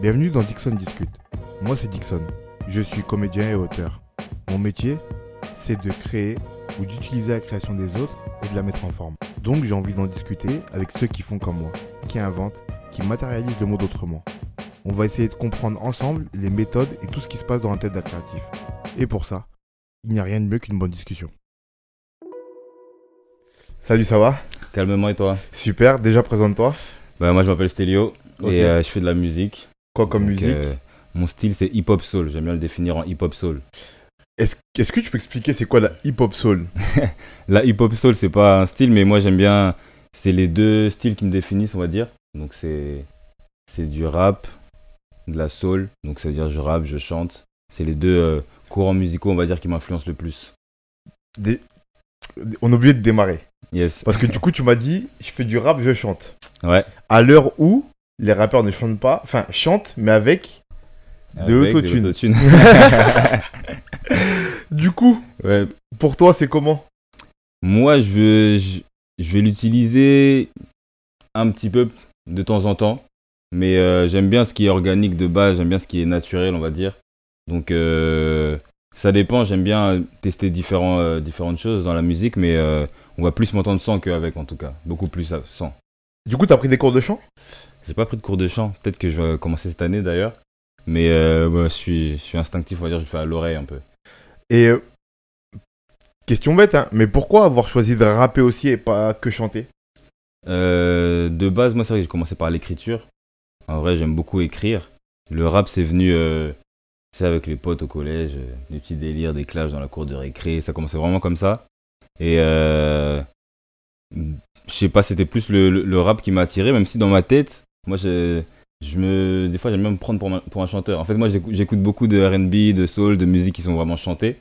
Bienvenue dans Dixon Discute. Moi c'est Dixon. Je suis comédien et auteur. Mon métier, c'est de créer ou d'utiliser la création des autres et de la mettre en forme. Donc j'ai envie d'en discuter avec ceux qui font comme moi, qui inventent, qui matérialisent le monde autrement. On va essayer de comprendre ensemble les méthodes et tout ce qui se passe dans la tête d'un créatif. Et pour ça, il n'y a rien de mieux qu'une bonne discussion. Salut, ça va? Calmement et toi? Super, déjà présente-toi. Bah, moi je m'appelle Stelio Ok. et euh, je fais de la musique. Quoi comme Donc, musique euh, Mon style c'est hip-hop soul, j'aime bien le définir en hip-hop soul. Est-ce que tu peux expliquer c'est quoi la hip-hop soul? La hip-hop soul c'est pas un style mais moi j'aime bien, c'est les deux styles qui me définissent on va dire. Donc c'est c'est du rap, de la soul, donc ça veut dire je rappe, je chante. C'est les deux euh, courants musicaux on va dire qui m'influencent le plus. Des- On est obligé de démarrer. Yes. Parce que du coup, tu m'as dit, je fais du rap, je chante. Ouais. À l'heure où les rappeurs ne chantent pas, enfin, chantent, mais avec. De Avec l'autotune. l'autotune. Du coup, ouais, pour toi, c'est comment? Moi, je veux, je, je vais l'utiliser un petit peu de temps en temps, mais euh, j'aime bien ce qui est organique de base, j'aime bien ce qui est naturel, on va dire. Donc, euh, ça dépend, j'aime bien tester différents, euh, différentes choses dans la musique, mais on va plus m'entendre sans qu'avec, en tout cas. Beaucoup plus sans. Du coup, t'as pris des cours de chant? J'ai pas pris de cours de chant, peut-être que je vais commencer cette année d'ailleurs, mais euh, je, suis, je suis instinctif, on va dire, je le fais à l'oreille un peu. Et. euh, question bête, hein, mais pourquoi avoir choisi de rapper aussi et pas que chanter? Euh, de base, moi, c'est vrai que j'ai commencé par l'écriture. En vrai, j'aime beaucoup écrire. Le rap, c'est venu, c'est avec les potes au collège, des petits délires, des clashs dans la cour de récré. Ça commençait vraiment comme ça. Et je sais pas, c'était plus le, le- le rap qui m'a attiré, même si dans ma tête, moi, je, je me, des fois, j'aime bien me prendre pour, ma- pour un chanteur. En fait, moi, j'écoute beaucoup de R&B, de soul, de musique qui sont vraiment chantées.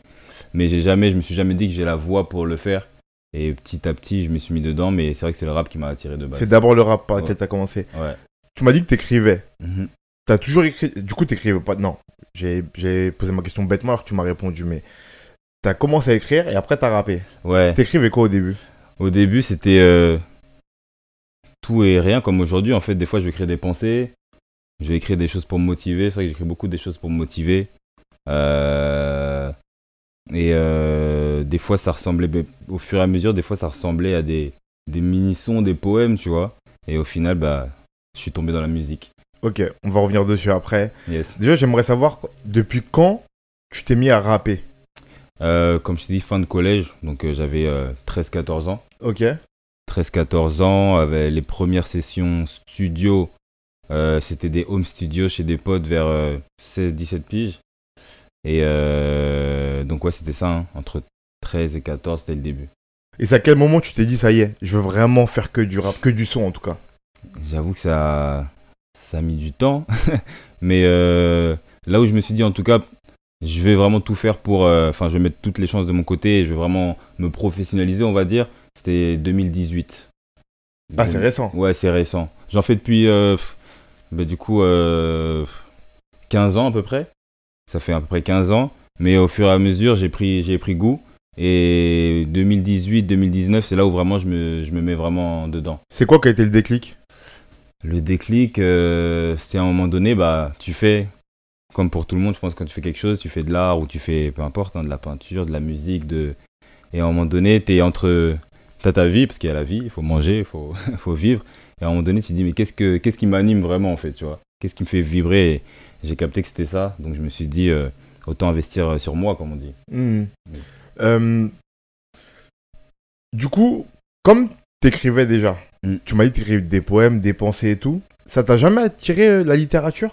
Mais j'ai jamais, je me suis jamais dit que j'ai la voix pour le faire. Et petit à petit, je me suis mis dedans, mais c'est vrai que c'est le rap qui m'a attiré de base. C'est d'abord le rap par Ouais. lequel t'as commencé. Ouais. Tu m'as dit que t'écrivais. Mhm. T'as toujours écrit. Du coup, t'écrivais pas. Non, j'ai posé ma question bêtement alors que tu m'as répondu, mais. T'as commencé à écrire et après t'as rappé. Ouais. T'écrivais quoi au début? Au début, c'était euh, tout et rien comme aujourd'hui. En fait, des fois, je vais écrire des pensées. Je vais écrire des choses pour me motiver. C'est vrai que j'écris beaucoup des choses pour me motiver. Euh, et euh, des fois, ça ressemblait, au fur et à mesure, des fois, ça ressemblait à des, des mini-sons, des poèmes, tu vois. Et au final, bah, je suis tombé dans la musique. Ok, on va revenir dessus après. Yes. Déjà, j'aimerais savoir depuis quand tu t'es mis à rapper? Euh, comme je t'ai dit, fin de collège. Donc, j'avais 13-14 ans. Ok. 13-14 ans, avec les premières sessions studio, euh, c'était des home studios chez des potes vers 16-17 piges. Et euh, donc ouais, c'était ça, hein, entre 13 et 14, c'était le début. Et c'est à quel moment tu t'es dit, ça y est, je veux vraiment faire que du rap, que du son en tout cas? J'avoue que ça, ça a mis du temps, mais euh, là où je me suis dit en tout cas, je vais vraiment tout faire pour, euh, enfin je vais mettre toutes les chances de mon côté, et je vais vraiment me professionnaliser, on va dire, c'était 2018. Ah, c'est récent. Ouais, c'est récent. J'en fais depuis, euh, bah, du coup, euh, 15 ans à peu près. Ça fait à peu près 15 ans. Mais au fur et à mesure, j'ai pris, j'ai pris goût. Et 2018-2019, c'est là où vraiment je me, je me mets vraiment dedans. C'est quoi qui a été le déclic? Le déclic, euh, c'est à un moment donné, bah, tu fais, comme pour tout le monde, je pense, quand tu fais quelque chose, tu fais de l'art ou tu fais, peu importe, hein, de la peinture, de la musique. De... Et à un moment donné, tu es entre. T'as ta vie, parce qu'il y a la vie, il faut manger, il faut, faut vivre. Et à un moment donné, tu te dis, mais qu'est-ce, que, qu'est-ce qui m'anime vraiment, en fait, tu vois? Qu'est-ce qui me fait vibrer? Et J'ai capté que c'était ça, donc je me suis dit, euh, autant investir sur moi, comme on dit. Hmm. Euh, Du coup, comme t'écrivais déjà, Hmm. tu m'as dit que t'écrivais des poèmes, des pensées et tout, ça t'a jamais attiré euh, la littérature?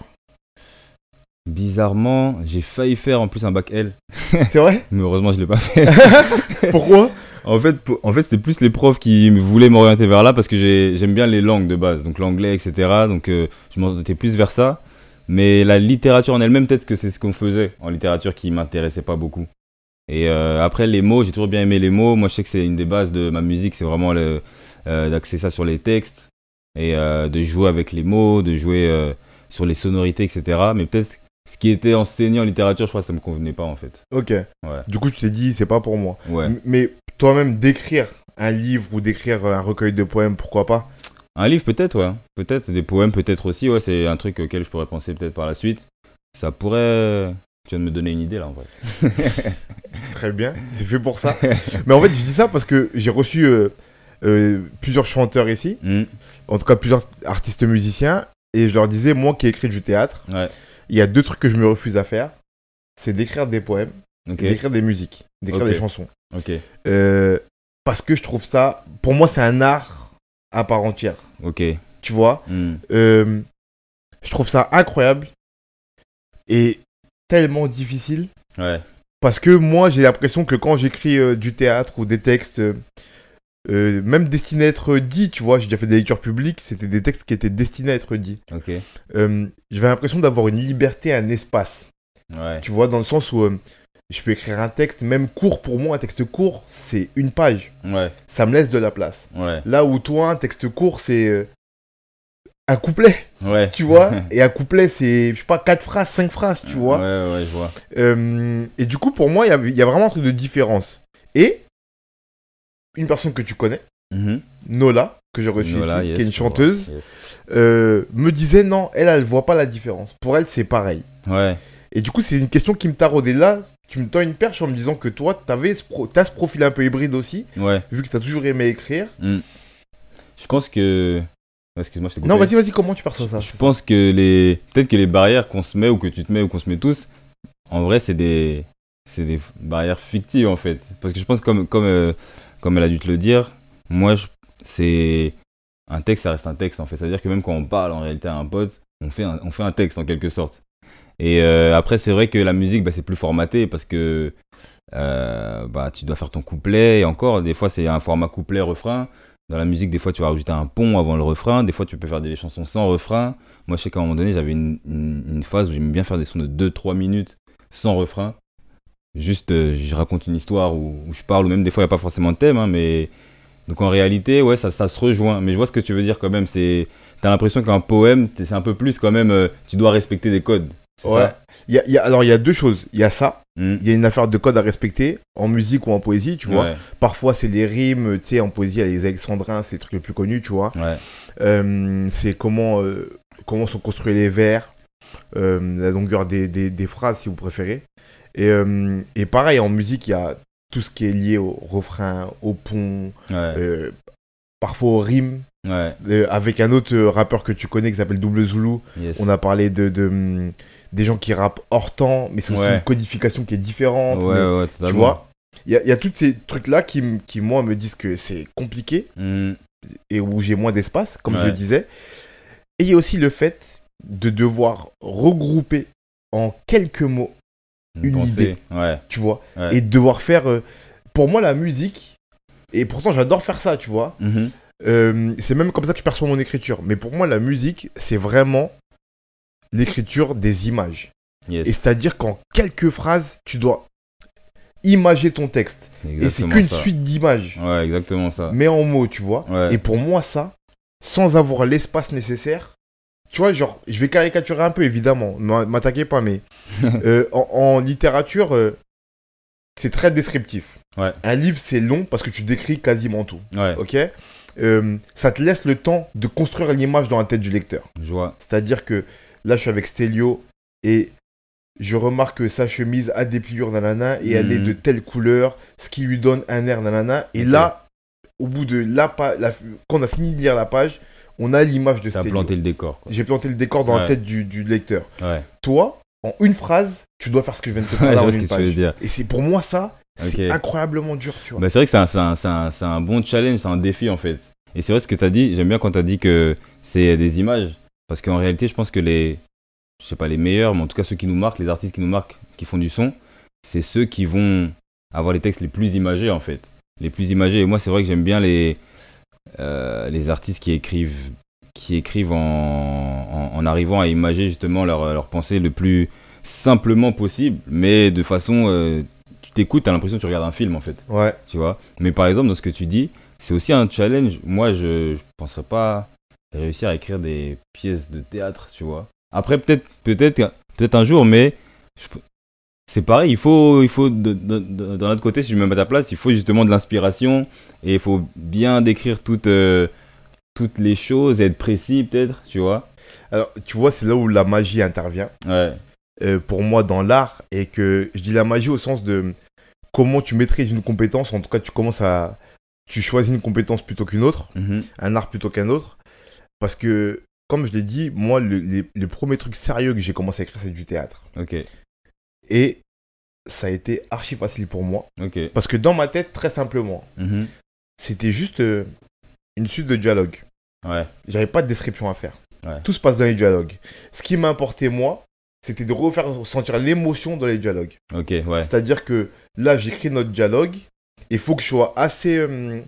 Bizarrement, j'ai failli faire en plus un bac L, C'est vrai mais heureusement, je l'ai pas fait. Pourquoi En fait, en fait c'était plus les profs qui voulaient m'orienter vers là parce que j'ai- j'aime bien les langues de base, donc l'anglais, etc. Donc euh, je m'orientais plus vers ça. Mais la littérature en elle-même, peut-être que c'est ce qu'on faisait en littérature qui m'intéressait pas beaucoup. Et euh, après, les mots, j'ai toujours bien aimé les mots. Moi, je sais que c'est une des bases de ma musique, c'est vraiment euh, d'axer ça sur les textes et euh, de jouer avec les mots, de jouer sur les sonorités, etc. Mais peut-être ce qui était enseigné en littérature, je crois que ça me convenait pas en fait. Ok. Ouais. Du coup, tu t'es dit, c'est pas pour moi. Ouais. Mais toi-même, d'écrire un livre ou d'écrire un recueil de poèmes, pourquoi pas? Un livre peut-être, ouais. Peut-être. Des poèmes peut-être aussi, ouais. C'est un truc auquel je pourrais penser peut-être par la suite. Ça pourrait... Tu viens de me donner une idée là en vrai. Très bien, c'est fait pour ça. Mais en fait, je dis ça parce que j'ai reçu euh, euh, plusieurs chanteurs ici, Hmm, en tout cas plusieurs artistes musiciens, et je leur disais, moi qui ai écrit du théâtre, Ouais. Il y a deux trucs que je me refuse à faire c'est d'écrire des poèmes, d'écrire des musiques, d'écrire des chansons. Euh, parce que je trouve ça, pour moi, c'est un art à part entière. Ok. Tu vois Hmm, Euh, Je trouve ça incroyable et tellement difficile. Ouais. Parce que moi, j'ai l'impression que quand j'écris euh, du théâtre ou des textes, euh, même destinés à être dits, tu vois, j'ai déjà fait des lectures publiques, c'était des textes qui étaient destinés à être dits. Ok. Euh, J'avais l'impression d'avoir une liberté, un espace, Ouais. tu vois, dans le sens où euh, je peux écrire un texte, même court pour moi, un texte court, c'est une page. Ouais. Ça me laisse de la place. Ouais. Là où toi, un texte court, c'est un couplet, Ouais. tu vois, et un couplet, c'est, je sais pas, quatre phrases, cinq phrases, tu vois? Ouais, ouais, je vois. Euh, et du coup, pour moi, il y a- il y, a vraiment un truc de différence. Et une personne que tu connais, Mhm. Nola, que j'ai reçue ici, yes, qui est une chanteuse, Yes. euh, me disait non, elle, elle voit pas la différence. Pour elle, c'est pareil. Ouais. Et du coup, c'est une question qui me taraudait là. Tu me tends une perche en me disant que toi, t'avais ce pro- t'as ce profil un peu hybride aussi, Ouais. vu que t'as toujours aimé écrire. Je pense que. Excuse-moi, je t'ai. Non, vas-y, vas-y, comment tu perçois ça? Je pense que les. Peut-être que les barrières qu'on se met ou que tu te mets ou qu'on se met tous, en vrai, c'est des. C'est des barrières fictives en fait. Parce que je pense, comme, comme, euh, comme elle a dû te le dire, moi, c'est. Un texte, ça reste un texte en fait. C'est-à-dire que même quand on parle en réalité à un pote, on fait un, on fait un texte en quelque sorte. Et euh, après, c'est vrai que la musique, bah, c'est plus formaté parce que euh, bah, tu dois faire ton couplet. Et encore, des fois, c'est un format couplet-refrain. Dans la musique, des fois, tu vas rajouter un pont avant le refrain. Des fois, tu peux faire des chansons sans refrain. Moi, je sais qu'à un moment donné, j'avais une, une, une phase où j'aimais bien faire des sons de 2-3 minutes sans refrain. Juste, euh, je raconte une histoire où, où je parle, ou même des fois, il n'y a pas forcément de thème. hein, mais... Donc, en réalité, ouais, ça, ça se rejoint. Mais je vois ce que tu veux dire quand même. C'est... T'as l'impression qu'un poème, c'est un peu plus quand même. euh, tu dois respecter des codes. Ouais. ça? Il y a- il y a- alors, il y a deux choses. Il y a ça. Hmm. Il y a une affaire de code à respecter, en musique ou en poésie, tu vois. Ouais, Parfois, c'est les rimes, tu sais, en poésie, il y a les alexandrins, c'est les trucs les plus connus, tu vois. ouais, Euh, c'est comment, euh, comment sont construits les vers, la longueur des, des, des phrases, si vous préférez. Et, euh, et pareil, en musique, il y a tout ce qui est lié au refrain, au pont, ouais, euh, parfois aux rimes. ouais. Euh, avec un autre rappeur que tu connais qui s'appelle Double Zulu, Yes. on a parlé de, de, hum, des gens qui rappent hors temps, mais c'est aussi Ouais. une codification qui est différente. Mais- tu vois Il y y a tous ces trucs-là qui, qui, moi, me disent que c'est compliqué Hmm. et où j'ai moins d'espace, comme je le disais. Et il y a aussi le fait de devoir regrouper en quelques mots, Une idée. Ouais, tu vois, ouais. et de devoir faire. euh, pour moi, la musique, et pourtant j'adore faire ça, tu vois, Mhm. euh, c'est même comme ça que je perçois mon écriture. Mais pour moi, la musique, c'est vraiment l'écriture des images. Yes. Et c'est-à-dire qu'en quelques phrases, tu dois imager ton texte. Et c'est qu'une suite d'images, Ouais, exactement ça. mais en mots, tu vois. Ouais. Et pour moi, ça, sans avoir l'espace nécessaire, tu vois, genre, je vais caricaturer un peu, évidemment, m'a- m'attaquez pas, mais euh, en, en littérature, euh, c'est très descriptif. Ouais. Un livre, c'est long parce que tu décris quasiment tout, Ouais, ok? Euh, Ça te laisse le temps de construire l'image dans la tête du lecteur. je vois. C'est-à-dire que là, je suis avec Stelio et je remarque que sa chemise a des pliures nanana et elle est Mhm. de telle couleur, ce qui lui donne un air nanana. Et là, au bout de la page, quand on a fini de lire la page, on a l'image de T'as planté le décor. J'ai planté le décor dans la tête du, du lecteur. Ouais, Toi, en une phrase, tu dois faire ce que je viens de te faire là en une page. dire. Et c'est pour moi ça, c'est incroyablement dur, tu vois. Bah, c'est vrai que c'est un, c'est un- c'est un- c'est un bon challenge, c'est un défi en fait. Et c'est vrai ce que tu as dit, j'aime bien quand tu as dit que c'est des images. Parce qu'en réalité, je pense que les, je sais pas les meilleurs, mais en tout cas ceux qui nous marquent, les artistes qui nous marquent, qui font du son, c'est ceux qui vont avoir les textes les plus imagés en fait. Les plus imagés. Et moi, c'est vrai que j'aime bien les, euh, les artistes qui écrivent, qui écrivent en, en, en arrivant à imager justement leur, leur pensée le plus simplement possible, mais de façon. euh, tu t'écoutes, tu as l'impression que tu regardes un film en fait Ouais. tu vois? Mais par exemple, dans ce que tu dis, c'est aussi un challenge. Moi, je ne penserais pas réussir à écrire des pièces de théâtre, tu vois. Après, peut-être peut-être peut-être un jour, mais je- c'est pareil, il faut, il faut d'un autre côté, si je me mets à ta place, il faut justement de l'inspiration et il faut bien décrire toute, euh, toutes les choses, être précis peut-être, tu vois. Alors, tu vois, c'est là où la magie intervient. Ouais, euh, pour moi dans l'art et que je dis la magie au sens de comment tu maîtrises une compétence, en tout cas tu commences à tu choisis une compétence plutôt qu'une autre, Mhm. un art plutôt qu'un autre parce que comme je l'ai dit, moi le, les, les premiers trucs sérieux que j'ai commencé à écrire c'est du théâtre ok, et ça a été archi facile pour moi parce que dans ma tête très simplement, Mhm. c'était juste euh, une suite de dialogues. Ouais, J'avais pas de description à faire. Ouais. Tout se passe dans les dialogues. Ce qui m'importait moi, c'était de refaire ressentir l'émotion dans les dialogues. ouais. C'est-à-dire que là, j'écris notre dialogue. Il faut que je sois assez, euh,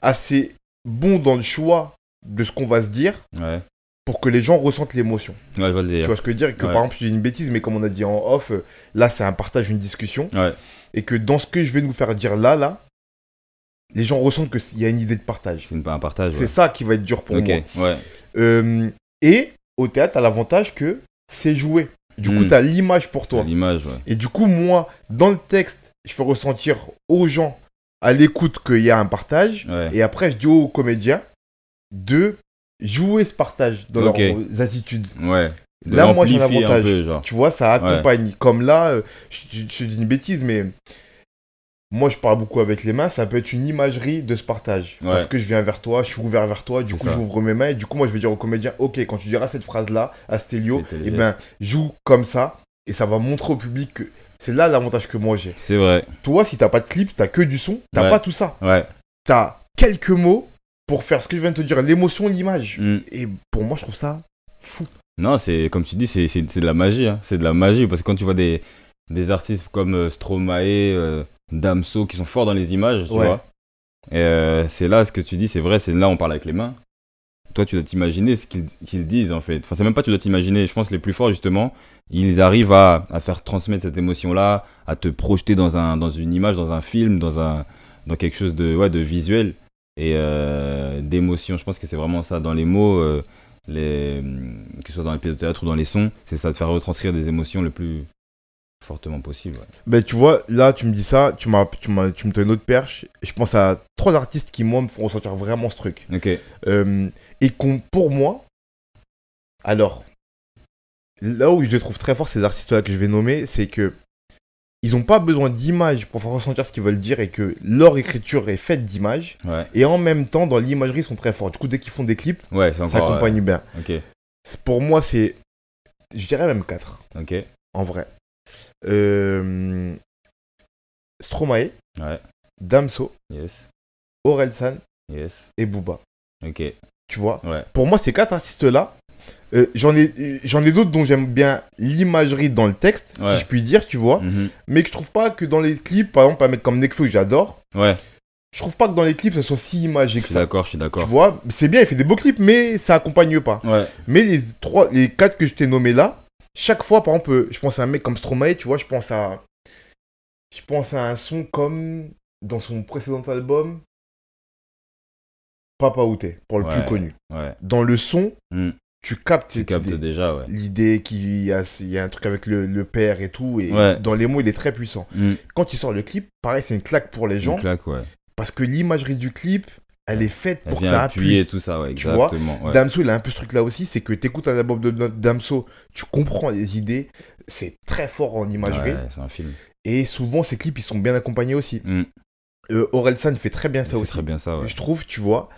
assez bon dans le choix de ce qu'on va se dire Ouais, pour que les gens ressentent l'émotion. ouais, je vois le Tu vois ce que je veux dire Que Ouais. par exemple, je dis une bêtise, mais comme on a dit en off, là, c'est un partage, une discussion. Ouais, Et que dans ce que je vais nous faire dire là, là, les gens ressentent qu'il y a une idée de partage. c'est un partage. C'est ça qui va être dur pour moi. Euh, et au théâtre, t'as l'avantage que c'est joué. Du coup, Mm. t'as l'image pour toi. l'image, ouais. Et du coup, moi, dans le texte, je fais ressentir aux gens à l'écoute qu'il y a un partage. Et après, je dis aux comédiens de jouer ce partage dans Ok. leurs attitudes. ouais. De Là, moi, j'ai un avantage. Un peu, genre. Tu vois, ça accompagne. Comme là, euh, je, je dis une bêtise, mais moi, je parle beaucoup avec les mains. Ça peut être une imagerie de ce partage. Ouais. Parce que je viens vers toi, je suis ouvert vers toi. Du coup, j'ouvre mes mains. Et du coup, moi, je vais dire au comédien Ok, quand tu diras cette phrase-là à le eh ben, joue comme ça. Et ça va montrer au public que c'est là l'avantage que moi j'ai. C'est vrai, Toi, si t'as pas de clip, t'as que du son, t'as Ouais. pas tout ça. ouais. T'as quelques mots pour faire ce que je viens de te dire, l'émotion, l'image. Mm. Et pour moi, je trouve ça fou. Non, c'est comme tu dis, c'est de la magie. hein. C'est de la magie parce que quand tu vois des, des artistes comme euh, Stromae, euh, Damso qui sont forts dans les images, tu Ouais. vois. Et euh, c'est là ce que tu dis, c'est vrai, c'est là on parle avec les mains. Toi, tu dois t'imaginer ce qu'ils disent en fait. Enfin, c'est même pas tu dois t'imaginer. Je pense que les plus forts justement, ils arrivent à, à faire transmettre cette émotion-là, à te projeter dans un dans une image, dans un film, dans un dans quelque chose de ouais de visuel et euh, d'émotion. Je pense que c'est vraiment ça dans les mots. euh, les, que ce soit dans les pièces de théâtre ou dans les sons, c'est ça de faire retranscrire des émotions le plus fortement possible. ouais. Ben, tu vois, là, tu me dis ça, tu, m'as, tu, m'as, tu me donnes une autre perche. Je pense à trois artistes qui, moi, me font ressentir vraiment ce truc. Ok, Euh, et qu'on, pour moi, alors, là où je les trouve très forts, ces artistes-là que je vais nommer, c'est que ils n'ont pas besoin d'images pour faire ressentir ce qu'ils veulent dire et que leur écriture est faite d'images. ouais, Et en même temps, dans l'imagerie, ils sont très forts. Du coup, dès qu'ils font des clips, ouais, ça encore. accompagne bien. euh, Pour moi, c'est, je dirais même 4, ok, en vrai. Euh, Stromae, Damso, yes, Orelsan yes, et Booba. ok, Tu vois? Pour moi, ces quatre artistes-là, euh, j'en ai, j'en ai d'autres dont j'aime bien l'imagerie dans le texte, Ouais. si je puis dire, tu vois. mhm, Mais que je trouve pas que dans les clips, par exemple, un mec comme Nekfeu, que j'adore, ouais, je trouve pas que dans les clips, ça soit si imagé je que suis ça. d'accord, je suis Tu d'accord. vois, c'est bien, il fait des beaux clips, mais ça accompagne pas. Ouais, Mais les trois, les quatre que je t'ai nommés là, chaque fois, par exemple, je pense à un mec comme Stromae, tu vois, je pense à, je pense à un son comme dans son précédent album, Papa Outé, pour le plus connu. ouais, Dans le son, mm, tu captes tu déjà, ouais. L'idée qu'il y a, y a un truc avec le, le père et tout, et Ouais. dans les mots, il est très puissant. Mm, Quand il sort le clip, pareil, c'est une claque pour les une gens, claque, ouais. parce que l'imagerie du clip, elle est faite Elle pour que ça appuie. tout ça, ouais, Tu vois, ouais. Damso, il a un peu ce truc là aussi, c'est que tu écoutes un album de Damso, tu comprends les idées, c'est très fort en imagerie, Ouais, c'est un film. et souvent ces clips ils sont bien accompagnés aussi. Mm, Euh, Orelsan fait très bien il ça aussi, très bien ça, ouais. je trouve, tu vois.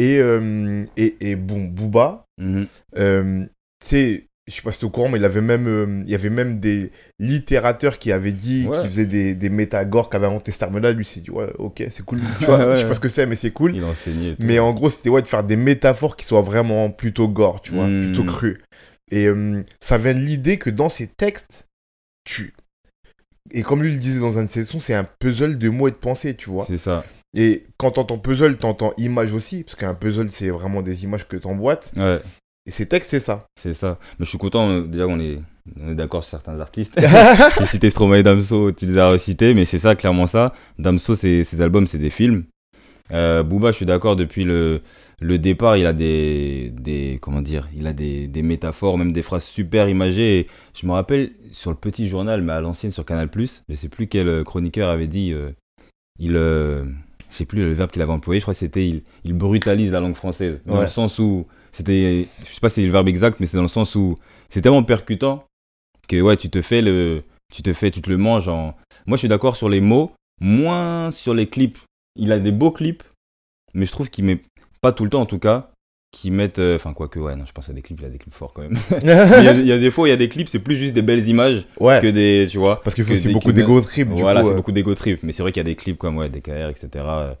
Et, euh, et, et bon, Booba, Mhm, euh, tu sais, je sais pas si t'es au courant, mais il avait même, euh, il y avait même des littérateurs qui avaient dit, Ouais. qui faisaient des, des métagores, qui avaient inventé ce terme-là. Lui, s'est dit, ouais, ok, c'est cool. Tu vois, Ouais, je sais pas ce que c'est, mais c'est cool. Il enseignait. Mais en gros, c'était ouais, de faire des métaphores qui soient vraiment plutôt gore, tu vois, Mm. plutôt crues. Et euh, ça vient de l'idée que dans ces textes, tu. Et comme lui le disait dans un de ses sons, c'est un puzzle de mots et de pensées, tu vois. C'est ça. Et quand t'entends puzzle, t'entends image aussi, parce qu'un puzzle, c'est vraiment des images que t'emboîtes. Ouais. Et ces textes, c'est ça. C'est ça. Mais je suis content, euh, déjà, on est, on est d'accord sur certains artistes. J'ai cité Stromae et Damso, tu les as recités, mais c'est ça, clairement ça. Damso, ses albums, c'est des films. Euh, Booba, je suis d'accord, depuis le, le départ, il a des, des comment dire, il a des, des métaphores, même des phrases super imagées. Et je me rappelle, sur le petit journal, mais à l'ancienne sur Canal+, je sais plus quel euh, chroniqueur avait dit, euh, il, euh, je sais plus le verbe qu'il avait employé, je crois que c'était il, il brutalise la langue française. Dans Ouais. le sens où, c'était, je sais pas si c'est le verbe exact, mais c'est dans le sens où c'est tellement percutant que ouais, tu te fais le, tu te fais, tu te le manges en. Moi, je suis d'accord sur les mots, moins sur les clips. Il a des beaux clips, mais je trouve qu'il met pas tout le temps en tout cas, qui mettent, euh, enfin quoi que ouais, non, je pense à des clips, il a des clips forts quand même. Il y, a- y des fois, il y a des clips, c'est plus juste des belles images ouais. que des, tu vois. Parce qu'il faut que aussi des beaucoup d'ego trip. Voilà, c'est euh. beaucoup d'ego trip. Mais c'est vrai qu'il y a des clips comme ouais, DKR, etc. euh.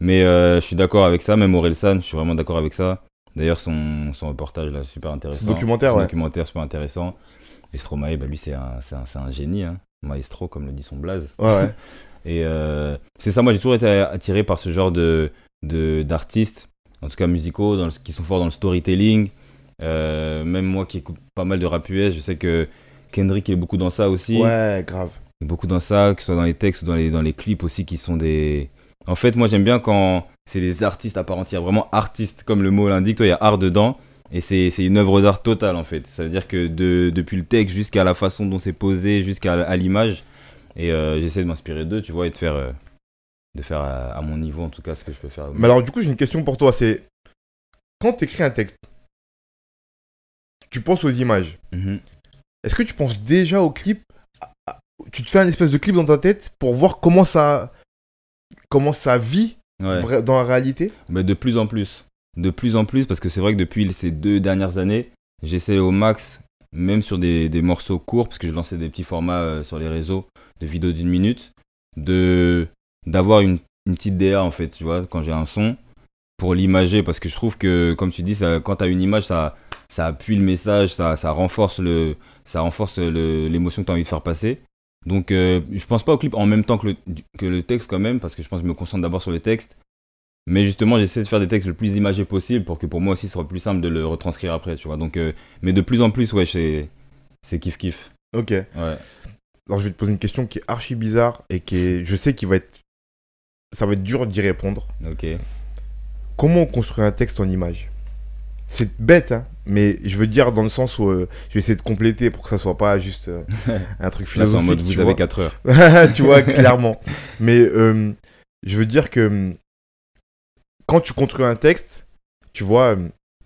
Mais euh, je suis d'accord avec ça, même Orelsan, je suis vraiment d'accord avec ça. D'ailleurs, son, son reportage là, super intéressant. Son documentaire, Son ouais. documentaire super intéressant. Et Stromae, bah, lui, c'est un, un, un génie, hein. maestro, comme le dit son blaze. Ouais, ouais. Et euh, c'est ça, moi j'ai toujours été attiré par ce genre de- d'artistes, en tout cas musicaux, dans le- qui sont forts dans le storytelling. Euh, même moi qui écoute pas mal de rap US, je sais que Kendrick est beaucoup dans ça aussi. Ouais, grave. Il est beaucoup dans ça, que ce soit dans les textes ou dans les, dans les clips aussi, qui sont des... En fait, moi j'aime bien quand c'est des artistes à part entière, vraiment artistes, comme le mot l'indique, toi il y a art dedans. Et c'est c'est une œuvre d'art totale en fait. Ça veut dire que de, depuis le texte jusqu'à la façon dont c'est posé, jusqu'à à l'image. Et euh, j'essaie de m'inspirer d'eux, tu vois, et de faire, euh, de faire à, à mon niveau en tout cas ce que je peux faire. Mais alors, du coup, j'ai une question pour toi. C'est quand tu écris un texte, tu penses aux images. Mhm. Est-ce que tu penses déjà au clip? Tu te fais un espèce de clip dans ta tête pour voir comment ça, comment ça vit Ouais. dans la réalité? Mais de plus en plus. De plus en plus, parce que c'est vrai que depuis ces deux dernières années, j'essaie au max, même sur des, des morceaux courts, parce que je lançais des petits formats euh, sur les réseaux de vidéos d'une minute, de d'avoir une, une petite DA en fait, tu vois, quand j'ai un son, pour l'imager, parce que je trouve que, comme tu dis, ça, quand tu as une image, ça, ça appuie le message, ça, ça renforce le ça renforce l'émotion que tu as envie de faire passer. Donc, euh, je pense pas au clip en même temps que le, que le texte quand même, parce que je pense que je me concentre d'abord sur le texte. Mais justement, j'essaie de faire des textes le plus imagés possible pour que pour moi aussi, ce soit plus simple de le retranscrire après, tu vois. Donc, euh, mais de plus en plus, ouais, c'est c'est kiff kiff. Ok. Ouais. Alors, je vais te poser une question qui est archi bizarre et qui est, je sais qu'il va être, ça va être dur d'y répondre. Ok. Comment on construit un texte en image C'est bête, hein, mais je veux dire dans le sens où euh, je vais essayer de compléter pour que ça soit pas juste euh, un truc Là, c'est en philosophique. mode, tu vous vois. avez 4 heures. tu vois, clairement. Mais euh, je veux dire que quand tu construis un texte, tu vois,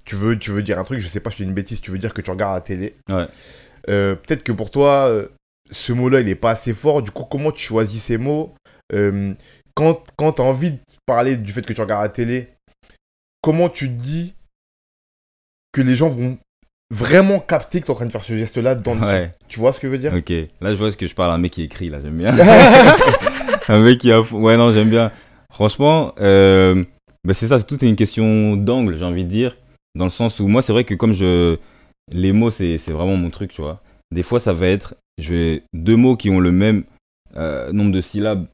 tu veux, tu veux dire un truc, je sais pas, je dis une bêtise, tu veux dire que tu regardes la télé. Ouais. Peut-être que pour toi, ce mot-là, il est pas assez fort. Du coup, comment tu choisis ces mots? Euh, Quand, quand tu as envie de parler du fait que tu regardes la télé, comment tu dis que les gens vont vraiment capter que tu es en train de faire ce geste-là dans le Ouais. Tu vois ce que je veux dire? Ok. Là, je vois ce que je parle à un mec qui écrit, là, j'aime bien. un mec qui a. Ouais, non, j'aime bien. Franchement, euh, bah, c'est ça, c'est tout est une question d'angle, j'ai envie de dire. Dans le sens où moi, c'est vrai que comme je. Les mots, c'est c'est vraiment mon truc, tu vois. Des fois, ça va être. Je vais... Deux mots qui ont le même euh, nombre de syllabes,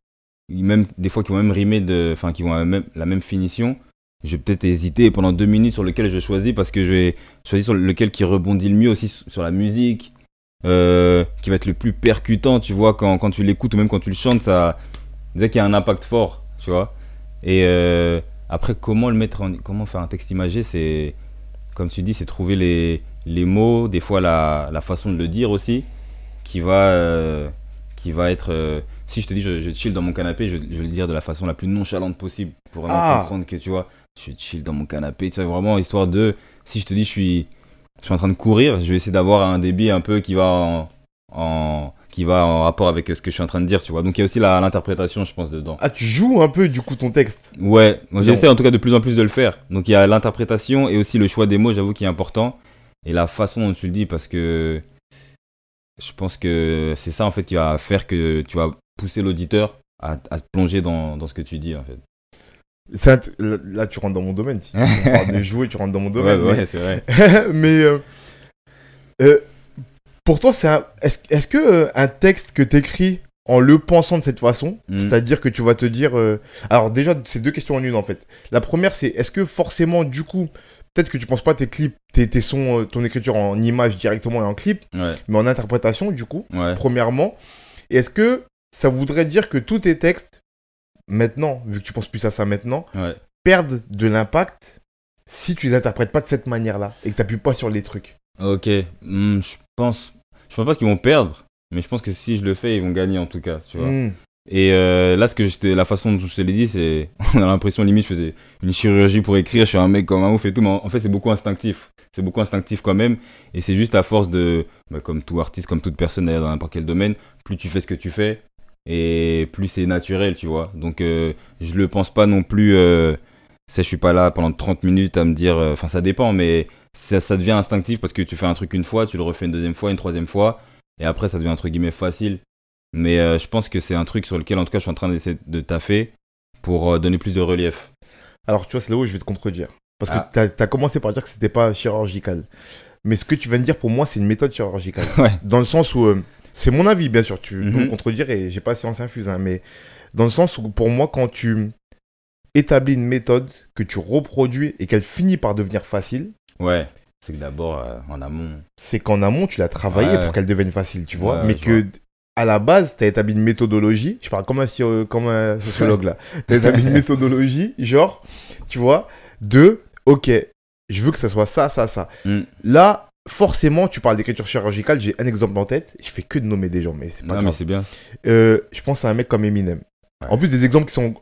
des fois qui vont même rimer, de... enfin, qui vont la même, la même finition. Je vais peut-être hésiter pendant deux minutes sur lequel je choisis parce que je vais choisir sur lequel qui rebondit le mieux aussi sur la musique, euh, qui va être le plus percutant, tu vois, quand, quand tu l'écoutes ou même quand tu le chantes, ça, déjà qu'il y a un impact fort, tu vois. Et euh, après, comment le mettre en, comment faire un texte imagé, c'est, comme tu dis, c'est trouver les, les mots, des fois la, la façon de le dire aussi, qui va, euh, qui va être, si je te dis je, je chill dans mon canapé, je, je vais le dire de la façon la plus nonchalante possible pour vraiment Ah. comprendre que tu vois, je chill dans mon canapé, tu sais, vraiment histoire de, si je te dis je suis, je suis en train de courir, je vais essayer d'avoir un débit un peu qui va en, en- qui va en rapport avec ce que je suis en train de dire, tu vois. Donc il y a aussi l'interprétation, je pense, dedans. Ah, tu joues un peu du coup ton texte. Ouais, j'essaie en tout cas de plus en plus de le faire. Donc il y a l'interprétation et aussi le choix des mots, j'avoue, qui est important. Et la façon dont tu le dis, parce que je pense que c'est ça en fait qui va faire que tu vas pousser l'auditeur à, à te plonger dans, dans ce que tu dis en fait. Là, tu rentres dans mon domaine. Si tu parles de jouer, tu rentres dans mon Ouais, domaine. ouais, c'est vrai. mais mais, euh, euh, pour toi, c'est un... est-ce est-ce que euh, un texte que tu écris en le pensant de cette façon, Mm. c'est-à-dire que tu vas te dire. Alors, déjà, c'est deux questions en une en fait. La première, c'est est-ce que forcément, du coup, peut-être que tu penses pas tes clips, tes, tes sons, ton écriture en image directement et en clip, Ouais, mais en interprétation, du coup, ouais. premièrement. Et est-ce que ça voudrait dire que tous tes textes, maintenant, vu que tu penses plus à ça maintenant, ouais. perdent de l'impact si tu les interprètes pas de cette manière-là et que t'appuies pas sur les trucs Ok, Hmm, je pense, je pense pas qu'ils vont perdre, mais je pense que si je le fais, ils vont gagner en tout cas, tu vois. Hmm. Et euh, là, ce que la façon dont je te l'ai dit, c'est. On a l'impression, limite, je faisais une chirurgie pour écrire, je suis un mec comme un ouf et tout, mais en en fait, c'est beaucoup instinctif. C'est beaucoup instinctif quand même. Et c'est juste à force de. bah, comme tout artiste, comme toute personne d'ailleurs dans n'importe quel domaine, plus tu fais ce que tu fais, et plus c'est naturel, tu vois. Donc, euh, je le pense pas non plus. Euh, ça, je suis pas là pendant 30 minutes à me dire. euh, Enfin, ça dépend, mais ça, ça devient instinctif parce que tu fais un truc une fois, tu le refais une deuxième fois, une troisième fois, et après, ça devient entre guillemets facile. Mais euh, je pense que c'est un truc sur lequel, en tout cas, je suis en train d'essayer de taffer pour euh, donner plus de relief. Alors, tu vois, c'est là où je vais te contredire. Parce Ah. que tu as, commencé par dire que c'était pas chirurgical. Mais ce que tu viens de dire, pour moi, c'est une méthode chirurgicale. Ouais. Dans le sens où. euh, c'est mon avis, bien sûr. Tu peux Mhm. me contredire et j'ai pas science infuse. hein, mais dans le sens où, pour moi, quand tu établis une méthode que tu reproduis et qu'elle finit par devenir facile, Ouais, c'est que d'abord, euh, en amont. c'est qu'en amont, tu l'as travaillé Ouais. pour qu'elle devienne facile, tu vois. Ouais, mais que à la base, tu as établi une méthodologie. Je parle comme un, comme un sociologue là. Tu as établi une méthodologie, genre, tu vois, de OK, je veux que ça soit ça, ça, ça. Mm. Là, forcément, tu parles d'écriture chirurgicale. J'ai un exemple en tête. Je fais que de nommer des gens, mais c'est pas Non, mais grave. c'est bien. Euh, je pense à un mec comme Eminem. Ouais. En plus, des exemples qui sont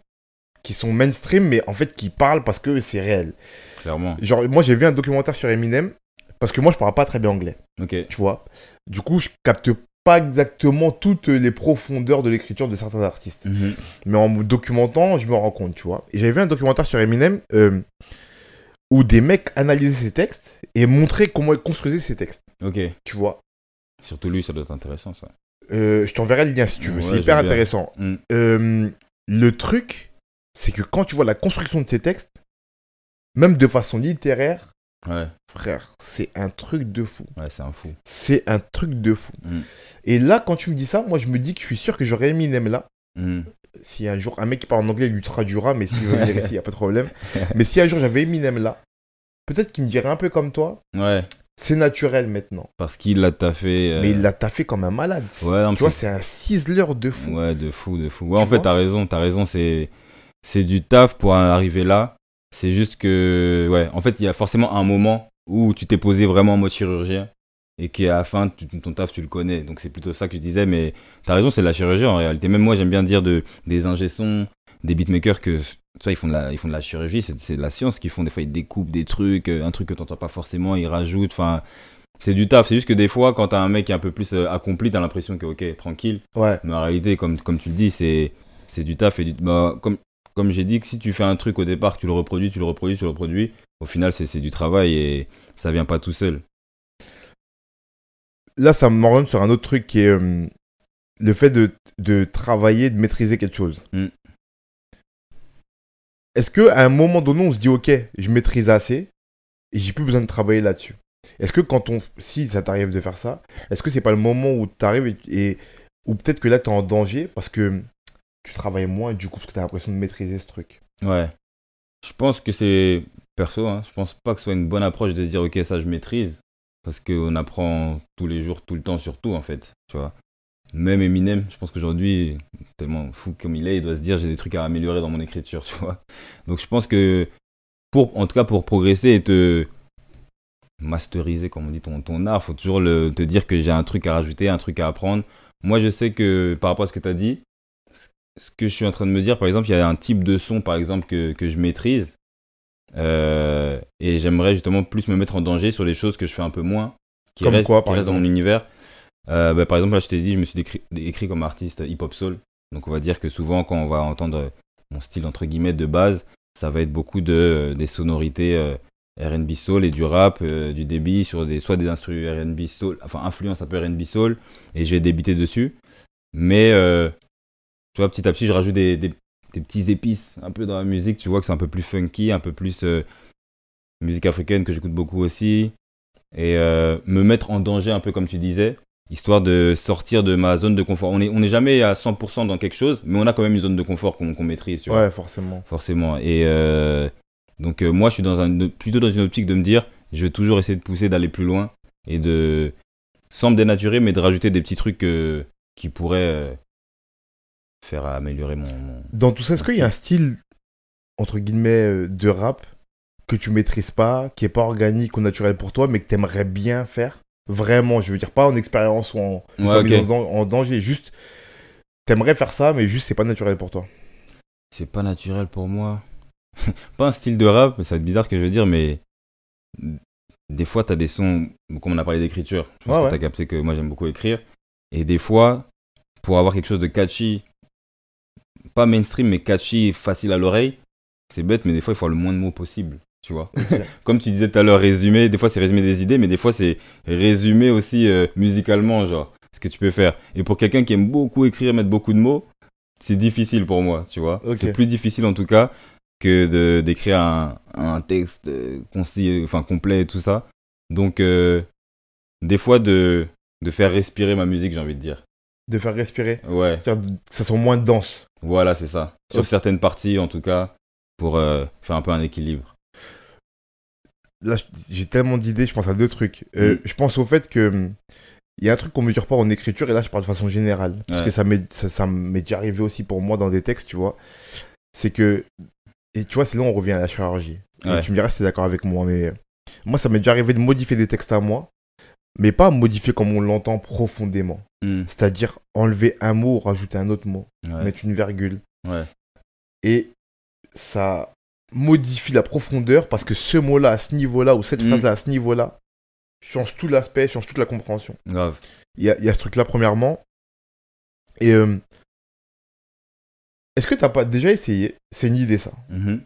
qui sont mainstream, mais en fait qui parlent parce que c'est réel. Clairement. Genre, moi, j'ai vu un documentaire sur Eminem parce que moi, je parle pas très bien anglais Ok. tu vois? Du coup, je capte pas exactement toutes les profondeurs de l'écriture de certains artistes. Mhm. Mais en me documentant, je me rends compte, tu vois. Et j'avais vu un documentaire sur Eminem euh, où des mecs analysaient ses textes et montraient comment ils construisaient ses textes, Ok. tu vois. Surtout lui, ça doit être intéressant, ça. Euh, je t'enverrai le lien si tu veux, Ouais, c'est hyper intéressant. Mm. Euh, le truc, c'est que quand tu vois la construction de ces textes, même de façon littéraire, Ouais, frère, c'est un truc de fou. ouais, c'est un fou. C'est un truc de fou. Mm. Et là, quand tu me dis ça, moi, je me dis que je suis sûr que j'aurais Eminem là. Mhm. Si un jour, un mec qui parle en anglais il lui traduira, mais s'il veut venir ici, il n'y a pas de problème. Mais si un jour j'avais Eminem là, peut-être qu'il me dirait un peu comme toi, Ouais, c'est naturel maintenant. parce qu'il l'a taffé. euh, Mais il l'a taffé comme un malade. Ouais, non, tu vois, c'est- un ciseleur de fou. Ouais, de fou, de fou. Ouais, Tu en fait, t'as raison, t'as raison, c'est c'est du taf pour arriver là. C'est juste que, ouais, en fait, il y a forcément un moment où tu t'es posé vraiment en mode chirurgien et qu'à la fin, tu- ton taf, tu le connais. Donc, c'est plutôt ça que je disais, mais t'as raison, c'est de la chirurgie en réalité. Même moi, j'aime bien dire de, des ingé-sons, des beatmakers que, tu vois, ils font de la, ils font de la chirurgie, c'est de la science qu'ils font. Des fois, ils découpent des trucs, euh, un truc que t'entends pas forcément, ils rajoutent, enfin. C'est du taf, c'est juste que des fois, quand t'as un mec qui est un peu plus euh, accompli, t'as l'impression que, ok, tranquille. Ouais. Mais en réalité, comme, comme tu le dis, c'est, du taf. Et du, bah, comme, comme j'ai dit, que si tu fais un truc au départ, tu le reproduis, tu le reproduis, tu le reproduis, au final, c'est, du travail et ça vient pas tout seul. Là, ça me rend sur un autre truc qui est euh, le fait de, de travailler, de maîtriser quelque chose. Mm. Est-ce qu'à un moment donné, on se dit, ok, je maîtrise assez et j'ai plus besoin de travailler là-dessus? Est-ce que quand on. Si ça t'arrive de faire ça, est-ce que c'est pas le moment où tu arrives et, et- ou peut-être que là, tu es en danger parce que tu travailles moins du coup parce que tu as l'impression de maîtriser ce truc? Ouais. Je pense que c'est, perso, hein, je pense pas que ce soit une bonne approche de se dire, ok, ça je maîtrise. Parce qu'on apprend tous les jours, tout le temps, surtout, en fait. Tu vois. Même Eminem, je pense qu'aujourd'hui, tellement fou comme il est, il doit se dire, j'ai des trucs à améliorer dans mon écriture, tu vois. Donc je pense que, pour, en tout cas, pour progresser et te masteriser, comme on dit, ton, ton art, faut toujours le, te dire que j'ai un truc à rajouter, un truc à apprendre. Moi, je sais que, par rapport à ce que tu as dit, ce que je suis en train de me dire, par exemple, il y a un type de son, par exemple, que, que je maîtrise. Euh, et j'aimerais justement plus me mettre en danger sur les choses que je fais un peu moins, qui Comme restent, quoi, qui par restent dans mon univers. Euh, bah, par exemple, là, je t'ai dit, je me suis décrit, écrit comme artiste hip-hop soul. Donc, on va dire que souvent, quand on va entendre mon style, entre guillemets, de base, ça va être beaucoup de, euh, des sonorités euh, RB soul et du rap, euh, du débit sur des, soit des instruments RB soul, enfin, influence un peu RB soul, et je vais débiter dessus. Mais, tu vois, petit à petit, je rajoute des, des, petits épices un peu dans la musique. Tu vois que c'est un peu plus funky, un peu plus musique africaine que j'écoute beaucoup aussi. Et me mettre en danger un peu comme tu disais, histoire de sortir de ma zone de confort. On n'est on est jamais à 100% dans quelque chose, mais on a quand même une zone de confort qu'on maîtrise, tu vois Ouais, forcément. forcément. Et euh, donc euh, moi, je suis dans un, plutôt dans une optique de me dire, je vais toujours essayer de pousser, d'aller plus loin et de, sans me dénaturer, mais de rajouter des petits trucs euh, qui pourraient faire améliorer mon... mon- Dans tout ça, est-ce qu'il y a un style, entre guillemets, de rap que tu maîtrises pas, qui est pas organique ou naturel pour toi, mais que tu aimerais bien faire? Vraiment, je veux dire, pas en expérience ou en, Ouais, en danger, juste. t'aimerais faire ça, mais juste c'est pas naturel pour toi. C'est pas naturel pour moi. pas un style de rap, ça va être bizarre que je veux dire, mais des fois, t'as des sons, comme on a parlé d'écriture, je pense Ouais, que t'as capté que moi j'aime beaucoup écrire. Et des fois, pour avoir quelque chose de catchy, pas mainstream, mais catchy, facile à l'oreille, c'est bête, mais des fois, il faut avoir le moins de mots possible, tu vois. Comme tu disais tout à l'heure, résumé, des fois c'est résumer des idées, mais des fois c'est résumer aussi euh, musicalement, genre, ce que tu peux faire. Et pour quelqu'un qui aime beaucoup écrire, mettre beaucoup de mots, c'est difficile pour moi, tu vois. C'est plus difficile en tout cas que d'écrire un, un texte euh, concis, enfin complet et tout ça. Donc, euh, des fois, de, de faire respirer ma musique, j'ai envie de dire. De faire respirer. Ouais, C'est-à-dire que ça soit moins dense. voilà, c'est ça. Sur certaines parties, en tout cas, pour euh, faire un peu un équilibre. Là, j'ai tellement d'idées, je pense à deux trucs. Euh, Mm. Je pense au fait que hum, il y a un truc qu'on mesure pas en écriture, et là, je parle de façon générale. Parce Ouais. que ça m'est ça, ça m'est déjà arrivé aussi pour moi dans des textes, tu vois. C'est que. Et tu vois, c'est là où on revient à la chirurgie. Et tu me diras si t'es d'accord avec moi, mais moi, ça m'est déjà arrivé de modifier des textes à moi, mais pas modifier comme on l'entend profondément. Hmm, C'est-à-dire enlever un mot, rajouter un autre mot, ouais, mettre une virgule. ouais. Et ça modifie la profondeur parce que ce mot-là, à ce niveau-là, ou cette Mm. phrase à ce niveau-là, change tout l'aspect, change toute la compréhension. grave. Il y a, y a ce truc-là, premièrement. Et euh, est-ce que t'as pas déjà essayé, c'est une idée ça, Mhm.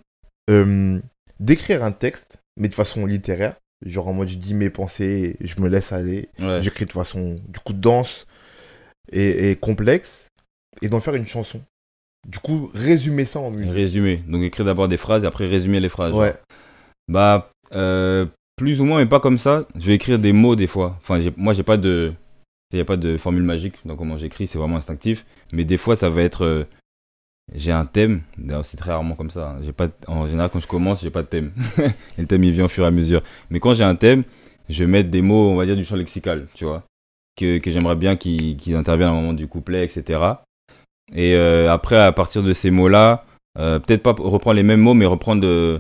euh, d'écrire un texte, mais de façon littéraire, genre en mode je dis mes pensées, je me laisse aller, Ouais. j'écris de façon du coup dense et, et complexe, et d'en faire une chanson. Du coup, résumer ça en musique. Résumé. Donc écrire d'abord des phrases et après résumer les phrases. Ouais, Bah, euh, plus ou moins, mais pas comme ça. Je vais écrire des mots des fois. Enfin, moi, j'ai pas de. Il n'y a pas de formule magique dans comment j'écris, c'est vraiment instinctif. Mais des fois, ça va être. euh, j'ai un thème. D'ailleurs, c'est très rarement comme ça. hein. J'ai pas, en général, quand je commence, j'ai pas de thème. et le thème, il vient au fur et à mesure. Mais quand j'ai un thème, je vais mettre des mots, on va dire, du champ lexical, tu vois. Que, que j'aimerais bien qu'ils qu'ils interviennent à un moment du couplet, etc. Et euh, après, à partir de ces mots-là, euh, peut-être pas reprendre les mêmes mots, mais reprendre euh,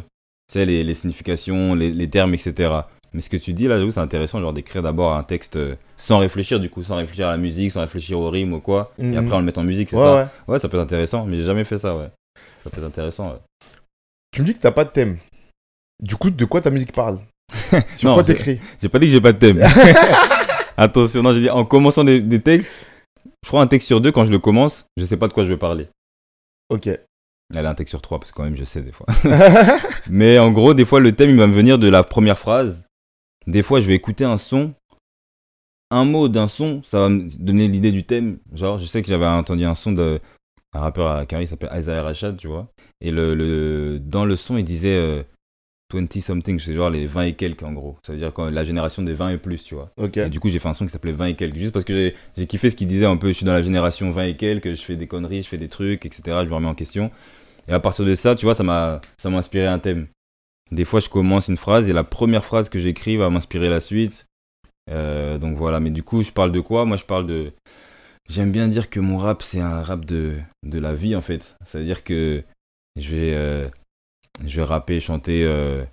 tu sais, les, les significations, les, les termes, etc. Mais ce que tu dis là, j'avoue, c'est intéressant, genre d'écrire d'abord un texte euh, sans réfléchir, du coup, sans réfléchir à la musique, sans réfléchir au rime ou quoi, et Mhm. après on le met en musique, c'est ouais, ça ouais. Ouais, ça peut être intéressant, mais j'ai jamais fait ça, ouais. Ça peut être intéressant, ouais. Tu me dis que t'as pas de thème. Du coup, de quoi ta musique parle? Sur Non, quoi t'écris? J'ai pas dit que j'ai pas de thème. Attention, non, j'ai dit en commençant des, des textes, je crois un texte sur deux, quand je le commence, je sais pas de quoi je vais parler. Ok. Elle a un texte sur trois, parce que quand même, je sais des fois. Mais en gros, des fois, le thème, il va me venir de la première phrase. Des fois, je vais écouter un son. Un mot d'un son, ça va me donner l'idée du thème. Genre, je sais que j'avais entendu un son de un rappeur à Paris, il s'appelle Isaiah Rashad, tu vois. Et le, le, dans le son, il disait euh, 20 something, c'est genre les 20 et quelques en gros. Ça veut dire quand la génération des 20 et plus, tu vois. ok. Et du coup, j'ai fait un son qui s'appelait 20 et quelques. Juste parce que j'ai- kiffé ce qu'il disait un peu. Je suis dans la génération 20 et quelques, je fais des conneries, je fais des trucs, etc. Je me remets en question. Et à partir de ça, tu vois, ça m'a ça m'a inspiré un thème. Des fois, je commence une phrase et la première phrase que j'écris va m'inspirer la suite. Euh, donc voilà. Mais du coup, je parle de quoi? Moi, je parle de. J'aime bien dire que mon rap, c'est un rap de, de la vie, en fait. Ça veut dire que je vais, euh, je vais rapper, chanter. euh,